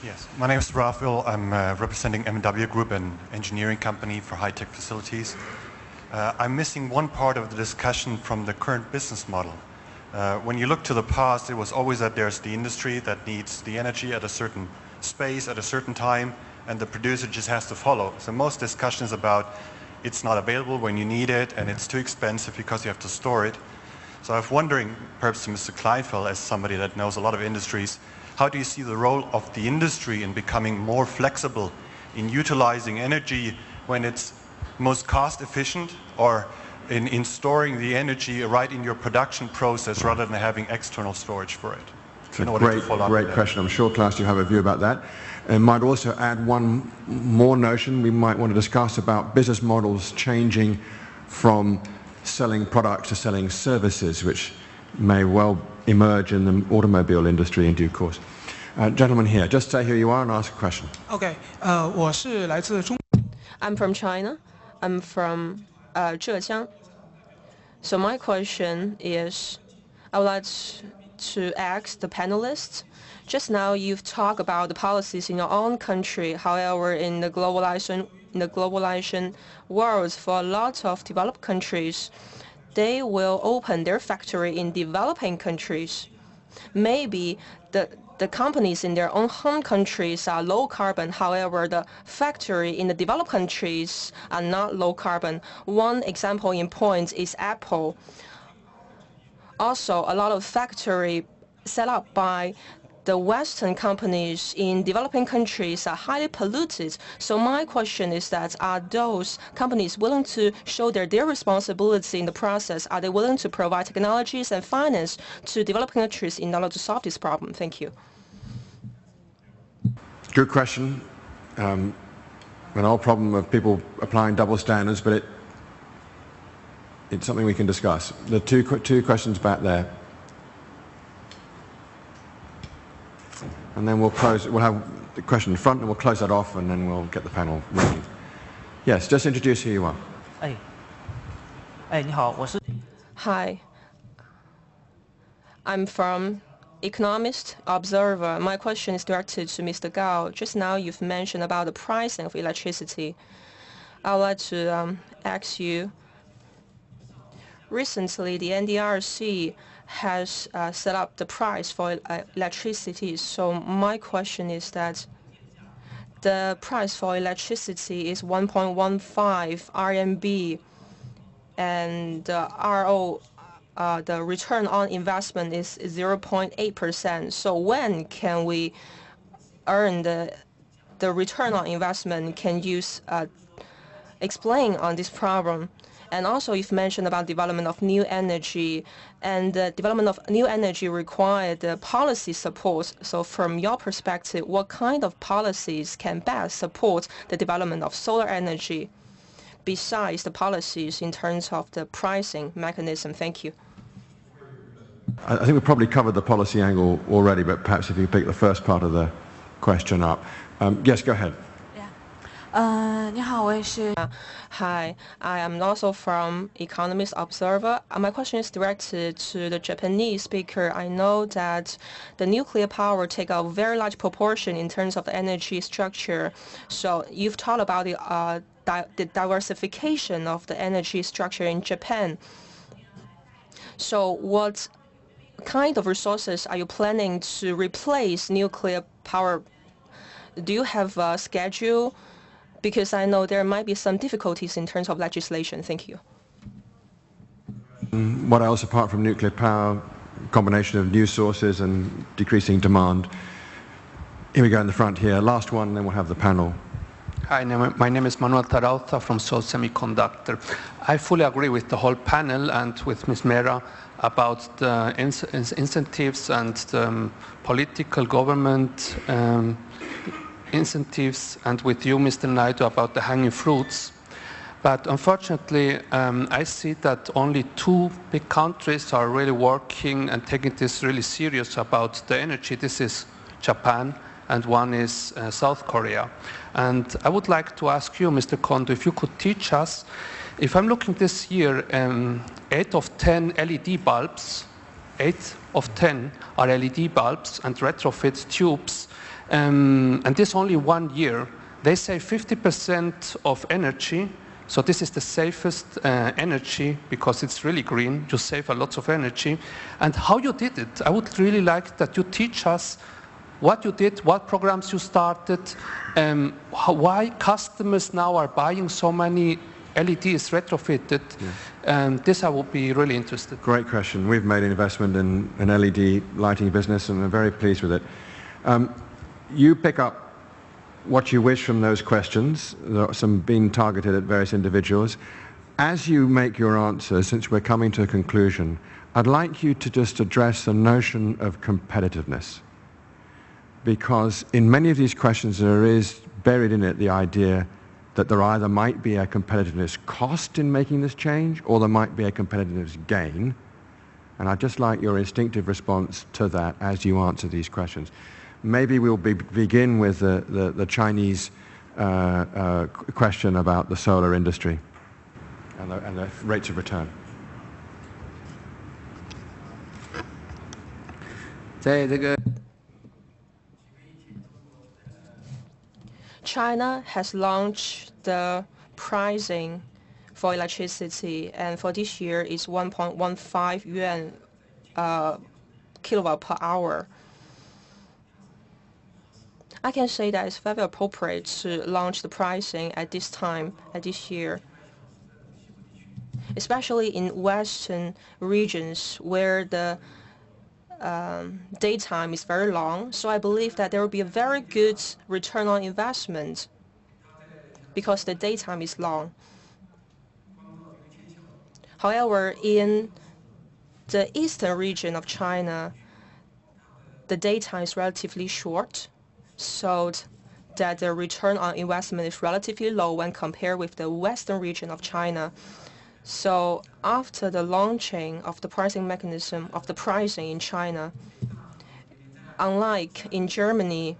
Yes, my name is Raphael. I'm uh, representing M&W Group, an engineering company for high-tech facilities. Uh, I'm missing one part of the discussion from the current business model. Uh, when you look to the past, it was always that there's the industry that needs the energy at a certain space, at a certain time, and the producer just has to follow. So most discussion is about it's not available when you need it and it's too expensive because you have to store it. So I was wondering, perhaps to Mr. Kleinfeld, as somebody that knows a lot of industries, how do you see the role of the industry in becoming more flexible in utilizing energy when it's most cost efficient or in, in storing the energy right in your production process rather than having external storage for it?
It's a great, great question. I'm sure, Klaus, you have a view about that. And might also add one more notion we might want to discuss about business models changing from selling products to selling services, which may well emerge in the automobile industry in due course. Uh, gentlemen here, just say who you are and ask a question.
Okay, uh,
I'm from China. I'm from uh, Zhejiang. So my question is, I would like to ask the panelists just now you've talked about the policies in your own country. However, in the globalization in the globalization world, for a lot of developed countries, they will open their factory in developing countries. Maybe the the companies in their own home countries are low carbon. However, the factory in the developed countries are not low carbon. One example in point is Apple. Also, a lot of factory set up by the Western companies in developing countries are highly polluted. So my question is that are those companies willing to show their, their responsibility in the process? Are they willing to provide technologies and finance to developing countries in order to solve this problem? Thank you.
Good question. Um, an old problem of people applying double standards, but it, it's something we can discuss. The two, two questions back there. And then we'll close. We'll have the question in front, and we'll close that off, and then we'll get the panel running. Yes, just introduce who you are.
Hi. I'm from Economist Observer. My question is directed to Mr. Gao. Just now you've mentioned about the pricing of electricity. I would like to um, ask you, recently the NDRC has uh, set up the price for uh, electricity. So my question is that the price for electricity is 1.15 RMB, and the RO, uh, the return on investment is 0.8%. So when can we earn the the return on investment? Can you uh, explain on this problem? And also you've mentioned about development of new energy and development of new energy required policy support. So from your perspective, what kind of policies can best support the development of solar energy besides the policies in terms of the pricing mechanism? Thank you.
I think we've probably covered the policy angle already, but perhaps if you pick the first part of the question up. Um, yes, go ahead.
Uh, Hi, I am also from Economist Observer. Uh, my question is directed to the Japanese speaker. I know that the nuclear power take a very large proportion in terms of the energy structure. So you've talked about the, uh, di the diversification of the energy structure in Japan. So what kind of resources are you planning to replace nuclear power? Do you have a schedule? Because I know there might be some difficulties in terms of legislation. Thank you.
Mm, what else apart from nuclear power, combination of new sources and decreasing demand? Here we go in the front here. Last one, then we'll have the panel.
Hi, my name is Manuel Tarauta from Seoul Semiconductor. I fully agree with the whole panel and with Ms. Mehra about the incentives and the um, political government um, incentives and with you, Mr. Naidoo, about the hanging fruits. But unfortunately, um, I see that only two big countries are really working and taking this really serious about the energy. This is Japan and one is uh, South Korea. And I would like to ask you, Mr. Kondo, if you could teach us, if I'm looking this year, um, 8 of 10 LED bulbs, 8 of 10 are LED bulbs and retrofit tubes um, and this only one year, they save 50% of energy. So this is the safest uh, energy because it's really green. You save a lot of energy. And how you did it, I would really like that you teach us what you did, what programs you started, um, how, why customers now are buying so many LEDs retrofitted. Yeah. Um, this I would be really interested.
Great question. We've made an investment in an LED lighting business and we're very pleased with it. Um, you pick up what you wish from those questions, some being targeted at various individuals. As you make your answer, since we're coming to a conclusion, I'd like you to just address the notion of competitiveness. Because in many of these questions, there is buried in it the idea that there either might be a competitiveness cost in making this change, or there might be a competitiveness gain. And I'd just like your instinctive response to that as you answer these questions. Maybe we'll be, begin with the, the, the Chinese uh, uh, question about the solar industry and the, and the rates of return.
China has launched the pricing for electricity, and for this year it's 1.15 yuan uh, kilowatt per hour. I can say that it's very appropriate to launch the pricing at this time, at this year, especially in western regions where the um, daytime is very long. So I believe that there will be a very good return on investment because the daytime is long. However, in the eastern region of China, the daytime is relatively short so that the return on investment is relatively low when compared with the western region of China. So after the launching of the pricing mechanism of the pricing in China, unlike in Germany,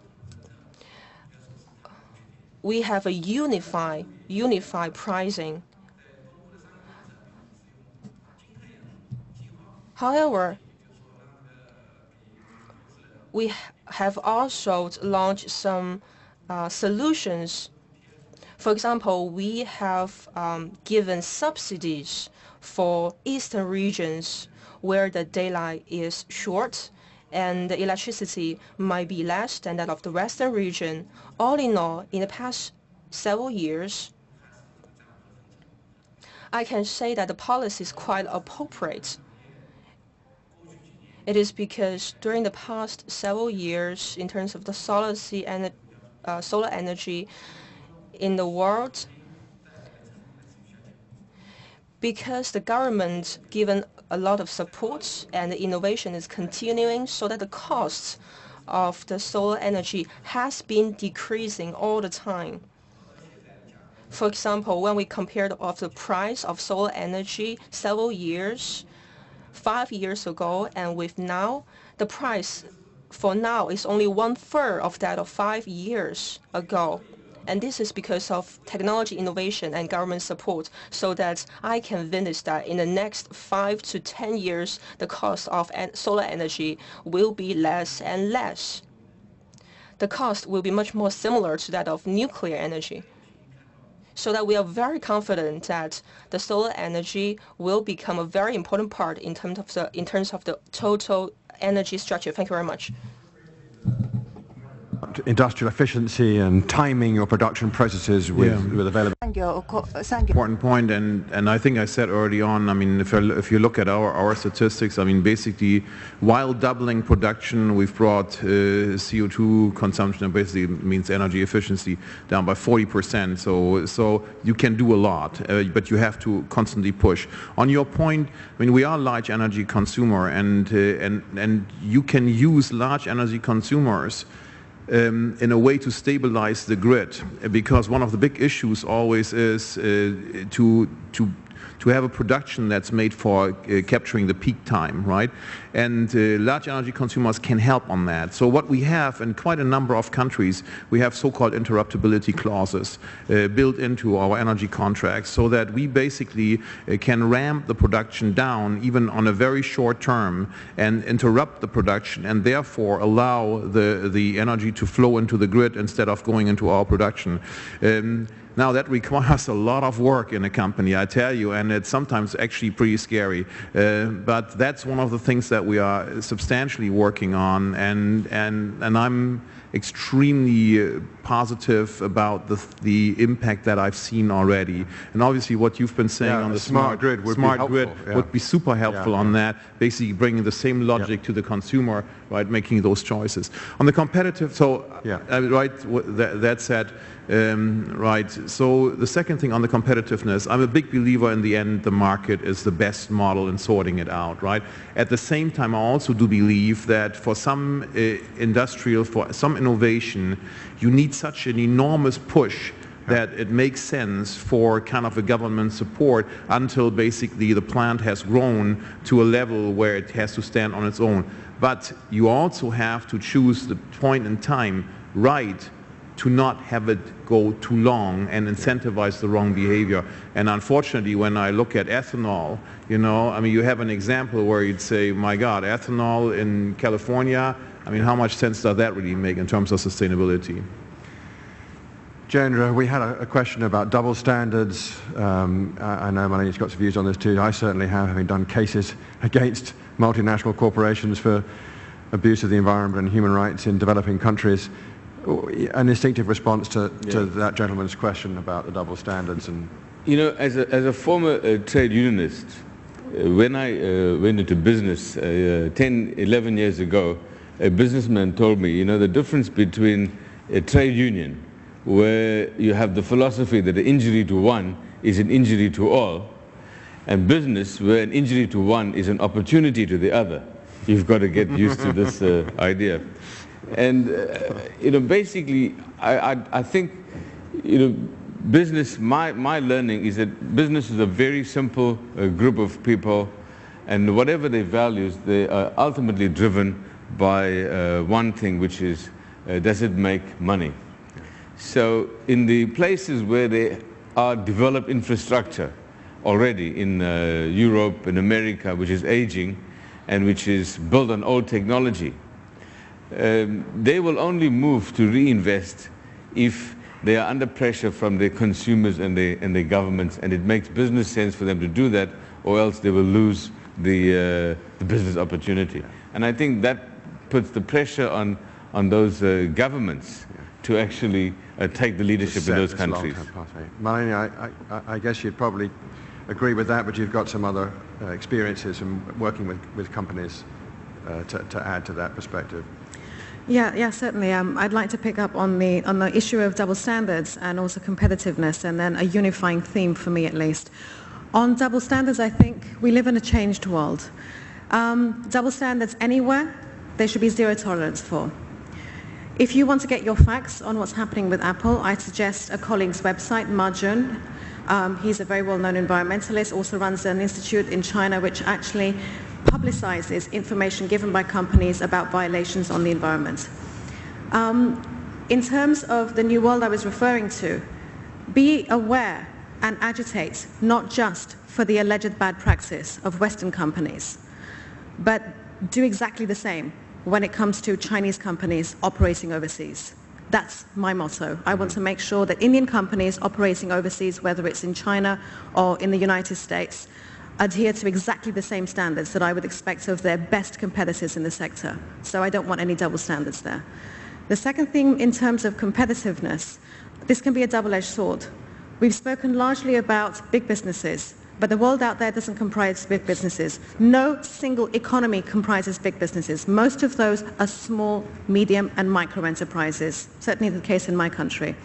we have a unified unified pricing. However, we have also launched some uh, solutions. For example, we have um, given subsidies for eastern regions where the daylight is short and the electricity might be less than that of the western region. All in all, in the past several years, I can say that the policy is quite appropriate it is because during the past several years, in terms of the solar, and, uh, solar energy in the world, because the government given a lot of support and the innovation is continuing so that the cost of the solar energy has been decreasing all the time. For example, when we compared of the price of solar energy several years, five years ago, and with now, the price for now is only one-third of that of five years ago. And this is because of technology innovation and government support so that I can envisage that in the next five to 10 years, the cost of solar energy will be less and less. The cost will be much more similar to that of nuclear energy so that we are very confident that the solar energy will become a very important part in terms of the, in terms of the total energy structure. Thank you very much
industrial efficiency and timing your production processes with,
yeah.
with available.
Thank you. Thank you.
Important point, and, and I think I said early on, I mean, if, I, if you look at our, our statistics, I mean, basically, while doubling production, we've brought uh, CO2 consumption, and basically means energy efficiency, down by 40%. So, so you can do a lot, uh, but you have to constantly push. On your point, I mean, we are a large energy consumer, and, uh, and, and you can use large energy consumers um, in a way to stabilize the grid because one of the big issues always is uh, to, to to have a production that's made for uh, capturing the peak time, right? And uh, large energy consumers can help on that. So what we have in quite a number of countries, we have so-called interruptibility clauses uh, built into our energy contracts so that we basically uh, can ramp the production down even on a very short term and interrupt the production and therefore allow the, the energy to flow into the grid instead of going into our production. Um, now that requires a lot of work in a company, I tell you, and it's sometimes actually pretty scary. Uh, but that's one of the things that we are substantially working on, and and and I'm extremely uh, positive about the, the impact that I've seen already. And obviously what you've been saying
yeah,
on the
smart,
smart,
grid would
smart
be
grid
yeah.
would be super helpful yeah, on that, basically bringing the same logic to the consumer, right, making those choices. On the competitive, so, uh, right, that, that said, um, right, so the second thing on the competitiveness, I'm a big believer in the end the market is the best model in sorting it out, right? At the same time, I also do believe that for some uh, industrial, for some innovation, you need such an enormous push that it makes sense for kind of a government support until basically the plant has grown to a level where it has to stand on its own. But you also have to choose the point in time right to not have it go too long and incentivize the wrong behavior. And unfortunately, when I look at ethanol, you know, I mean, you have an example where you'd say, my God, ethanol in California, I mean, how much sense does that really make in terms of sustainability?
Jayendra, we had a, a, question about double standards. Um, I, I, know Malini's got some views on this too. I certainly have, having done cases against multinational corporations for abuse of the environment and human rights in developing countries an instinctive response to, yeah. to that gentleman's question about the double standards and
you know as a, as a former uh, trade unionist uh, when I uh, went into business uh, 10 11 years ago a businessman told me you know the difference between a trade union where you have the philosophy that an injury to one is an injury to all and business where an injury to one is an opportunity to the other. You've got to get used to this uh, idea. And, uh, you know, basically, I, I, I, think, you know, business, my, my learning is that business is a very simple uh, group of people, and whatever their values, they are ultimately driven by uh, one thing, which is, uh, does it make money? So in the places where they are developed infrastructure already in uh, Europe, in America, which is aging, and which is built on old technology, um, they will only move to reinvest if they are under pressure from their consumers and their, and their governments, and it makes business sense for them to do that, or else they will lose the, uh, the business opportunity. And I think that puts the pressure on, on those uh, governments to actually uh, take the leadership in those countries.
Malini, I, I, I, guess you'd probably agree with that, but you've got some other uh, experiences in working with, with companies uh, to, to add to that perspective.
Yeah, yeah, certainly. Um, I'd like to pick up on the on the issue of double standards and also competitiveness, and then a unifying theme for me at least. On double standards, I think we live in a changed world. Um, double standards anywhere, there should be zero tolerance for. If you want to get your facts on what's happening with Apple, I'd suggest a colleague's website, Ma Jun. Um, he's a very well-known environmentalist, also runs an institute in China which actually publicizes information given by companies about violations on the environment. Um, in terms of the new world I was referring to, be aware and agitate not just for the alleged bad practice of Western companies, but do exactly the same when it comes to Chinese companies operating overseas. That's my motto. I want mm-hmm. to make sure that Indian companies operating overseas, whether it's in China or in the United States, adhere to exactly the same standards that I would expect of their best competitors in the sector. So I don't want any double standards there. The second thing in terms of competitiveness, this can be a double-edged sword. We've spoken largely about big businesses, but the world out there doesn't comprise big businesses. No single economy comprises big businesses. Most of those are small, medium, and micro enterprises, certainly the case in my country.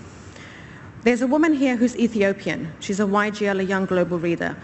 There's a woman here who's Ethiopian. She's a YGL, a young global reader.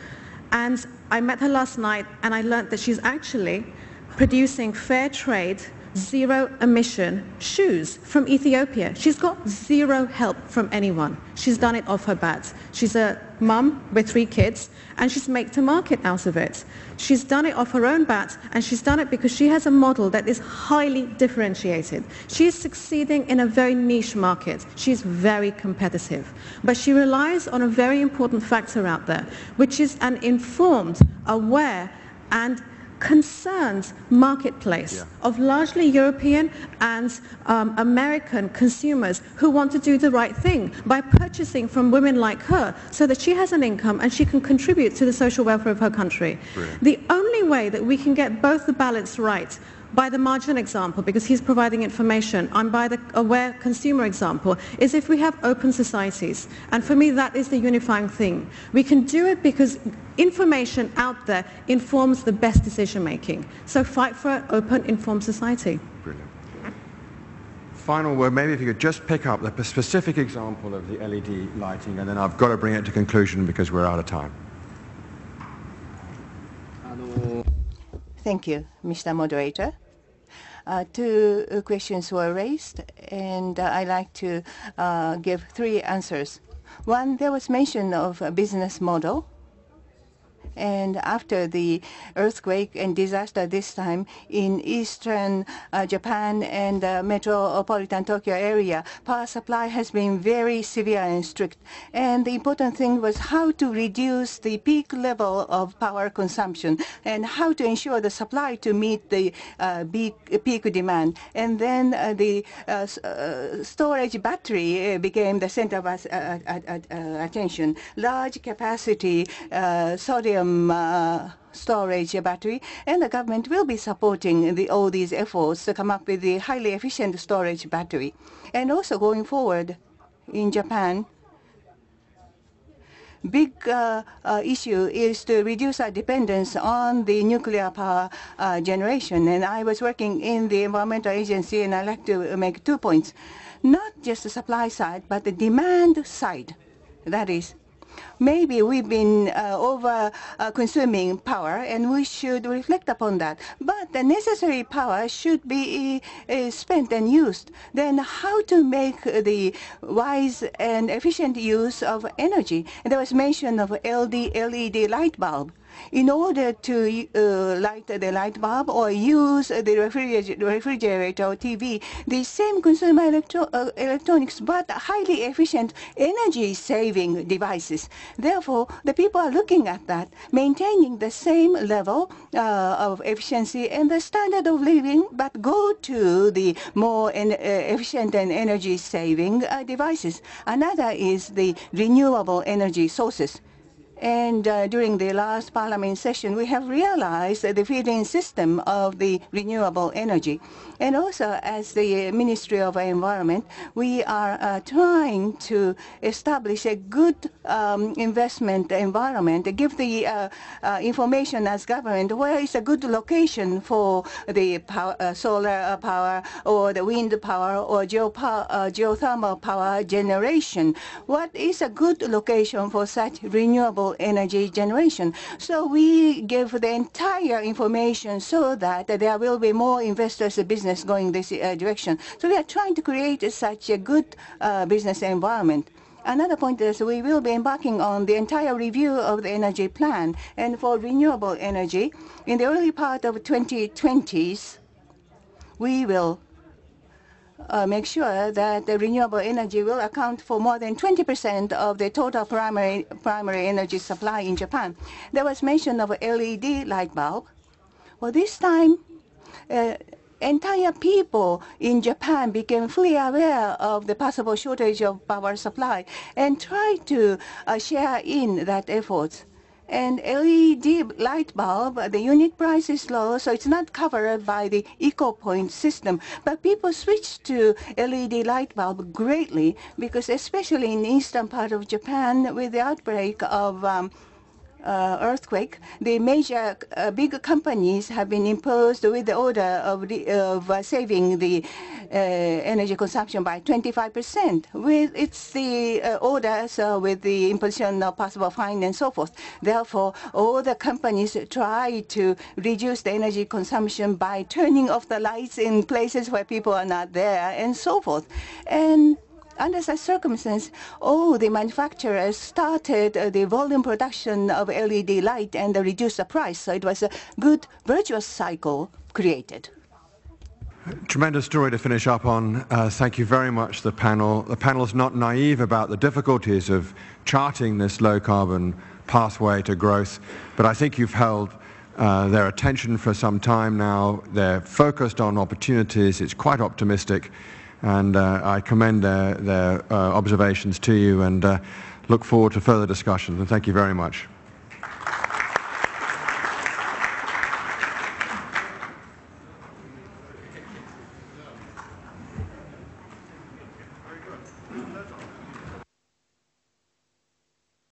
And I met her last night and I learned that she's actually producing fair trade zero emission shoes from Ethiopia. She's got zero help from anyone. She's done it off her bat. She's a mum with three kids and she's made a market out of it. She's done it off her own bat and she's done it because she has a model that is highly differentiated. She's succeeding in a very niche market. She's very competitive. But she relies on a very important factor out there, which is an informed, aware and concerned marketplace yeah. of largely European and um, American consumers who want to do the right thing by purchasing from women like her so that she has an income and she can contribute to the social welfare of her country. Brilliant. The only way that we can get both the balance right by the margin example, because he's providing information, and by the aware consumer example, is if we have open societies. And for me, that is the unifying thing. We can do it because information out there informs the best decision making. So fight for an open, informed society.
Brilliant. Final word, maybe if you could just pick up the specific example of the LED lighting, and then I've got to bring it to conclusion because we're out of time.
Thank you, Mr. Moderator. Uh, two uh, questions were raised, and uh, I'd like to give three answers. One, there was mention of a business model after the earthquake and disaster this time in eastern uh, Japan and uh, metropolitan Tokyo area, power supply has been very severe and strict. And the important thing was how to reduce the peak level of power consumption and how to ensure the supply to meet the uh, peak, demand. And then uh, the storage battery became the center of attention. Large capacity sodium storage battery, and the government will be supporting the, all these efforts to come up with the highly efficient storage battery. And also going forward in Japan, big uh, uh, issue is to reduce our dependence on the nuclear power uh, generation. And I was working in the environmental agency, and I'd like to make two points. Not just the supply side, but the demand side. That is, maybe we've been uh, over uh, consuming power and we should reflect upon that. But the necessary power should be uh, spent and used. Then how to make the wise and efficient use of energy? There was mention of LD, LED light bulb in order to uh, light the light bulb or use the refrigerator or TV, the same consumer electro uh, electronics but highly efficient energy-saving devices. Therefore, the people are looking at that, maintaining the same level uh, of efficiency and the standard of living, but go to the more uh, efficient and energy-saving uh, devices. Another is the renewable energy sources. And uh, during the last parliament session, we have realized the feed-in system of the renewable energy. And also, as the Ministry of Environment, we are uh, trying to establish a good um, investment environment, give the uh, information as government where is a good location for the solar power or the wind power or geothermal power generation. What is a good location for such renewable energy generation? So we give the entire information so that there will be more investors business going this uh, direction. So we are trying to create such a good uh, business environment. Another point is we will be embarking on the entire review of the energy plan. And for renewable energy, in the early part of 2020s, we will make sure that the renewable energy will account for more than 20% of the total primary, primary energy supply in Japan. There was mention of LED light bulb. Well, this time, uh, entire people in Japan became fully aware of the possible shortage of power supply and tried to uh, share in that effort. And LED light bulb, the unit price is low, so it's not covered by the eco-point system. But people switch to LED light bulb greatly because especially in the eastern part of Japan with the outbreak of um, uh, earthquake, the major uh, big companies have been imposed with the order of, uh, saving the uh, energy consumption by 25%. With it's the uh, orders uh, with the imposition of possible fine and so forth. Therefore, all the companies try to reduce the energy consumption by turning off the lights in places where people are not there and so forth. And under such circumstances, all the manufacturers started uh, the volume production of LED light and reduced the price. So it was a good virtuous cycle created.
Tremendous story to finish up on. Uh, thank you very much, the panel. The panel is not naive about the difficulties of charting this low-carbon pathway to growth, but I think you've held uh, their attention for some time now. They're focused on opportunities. It's quite optimistic and uh, I commend their, their uh, observations to you and uh, look forward to further discussions. And thank you very much.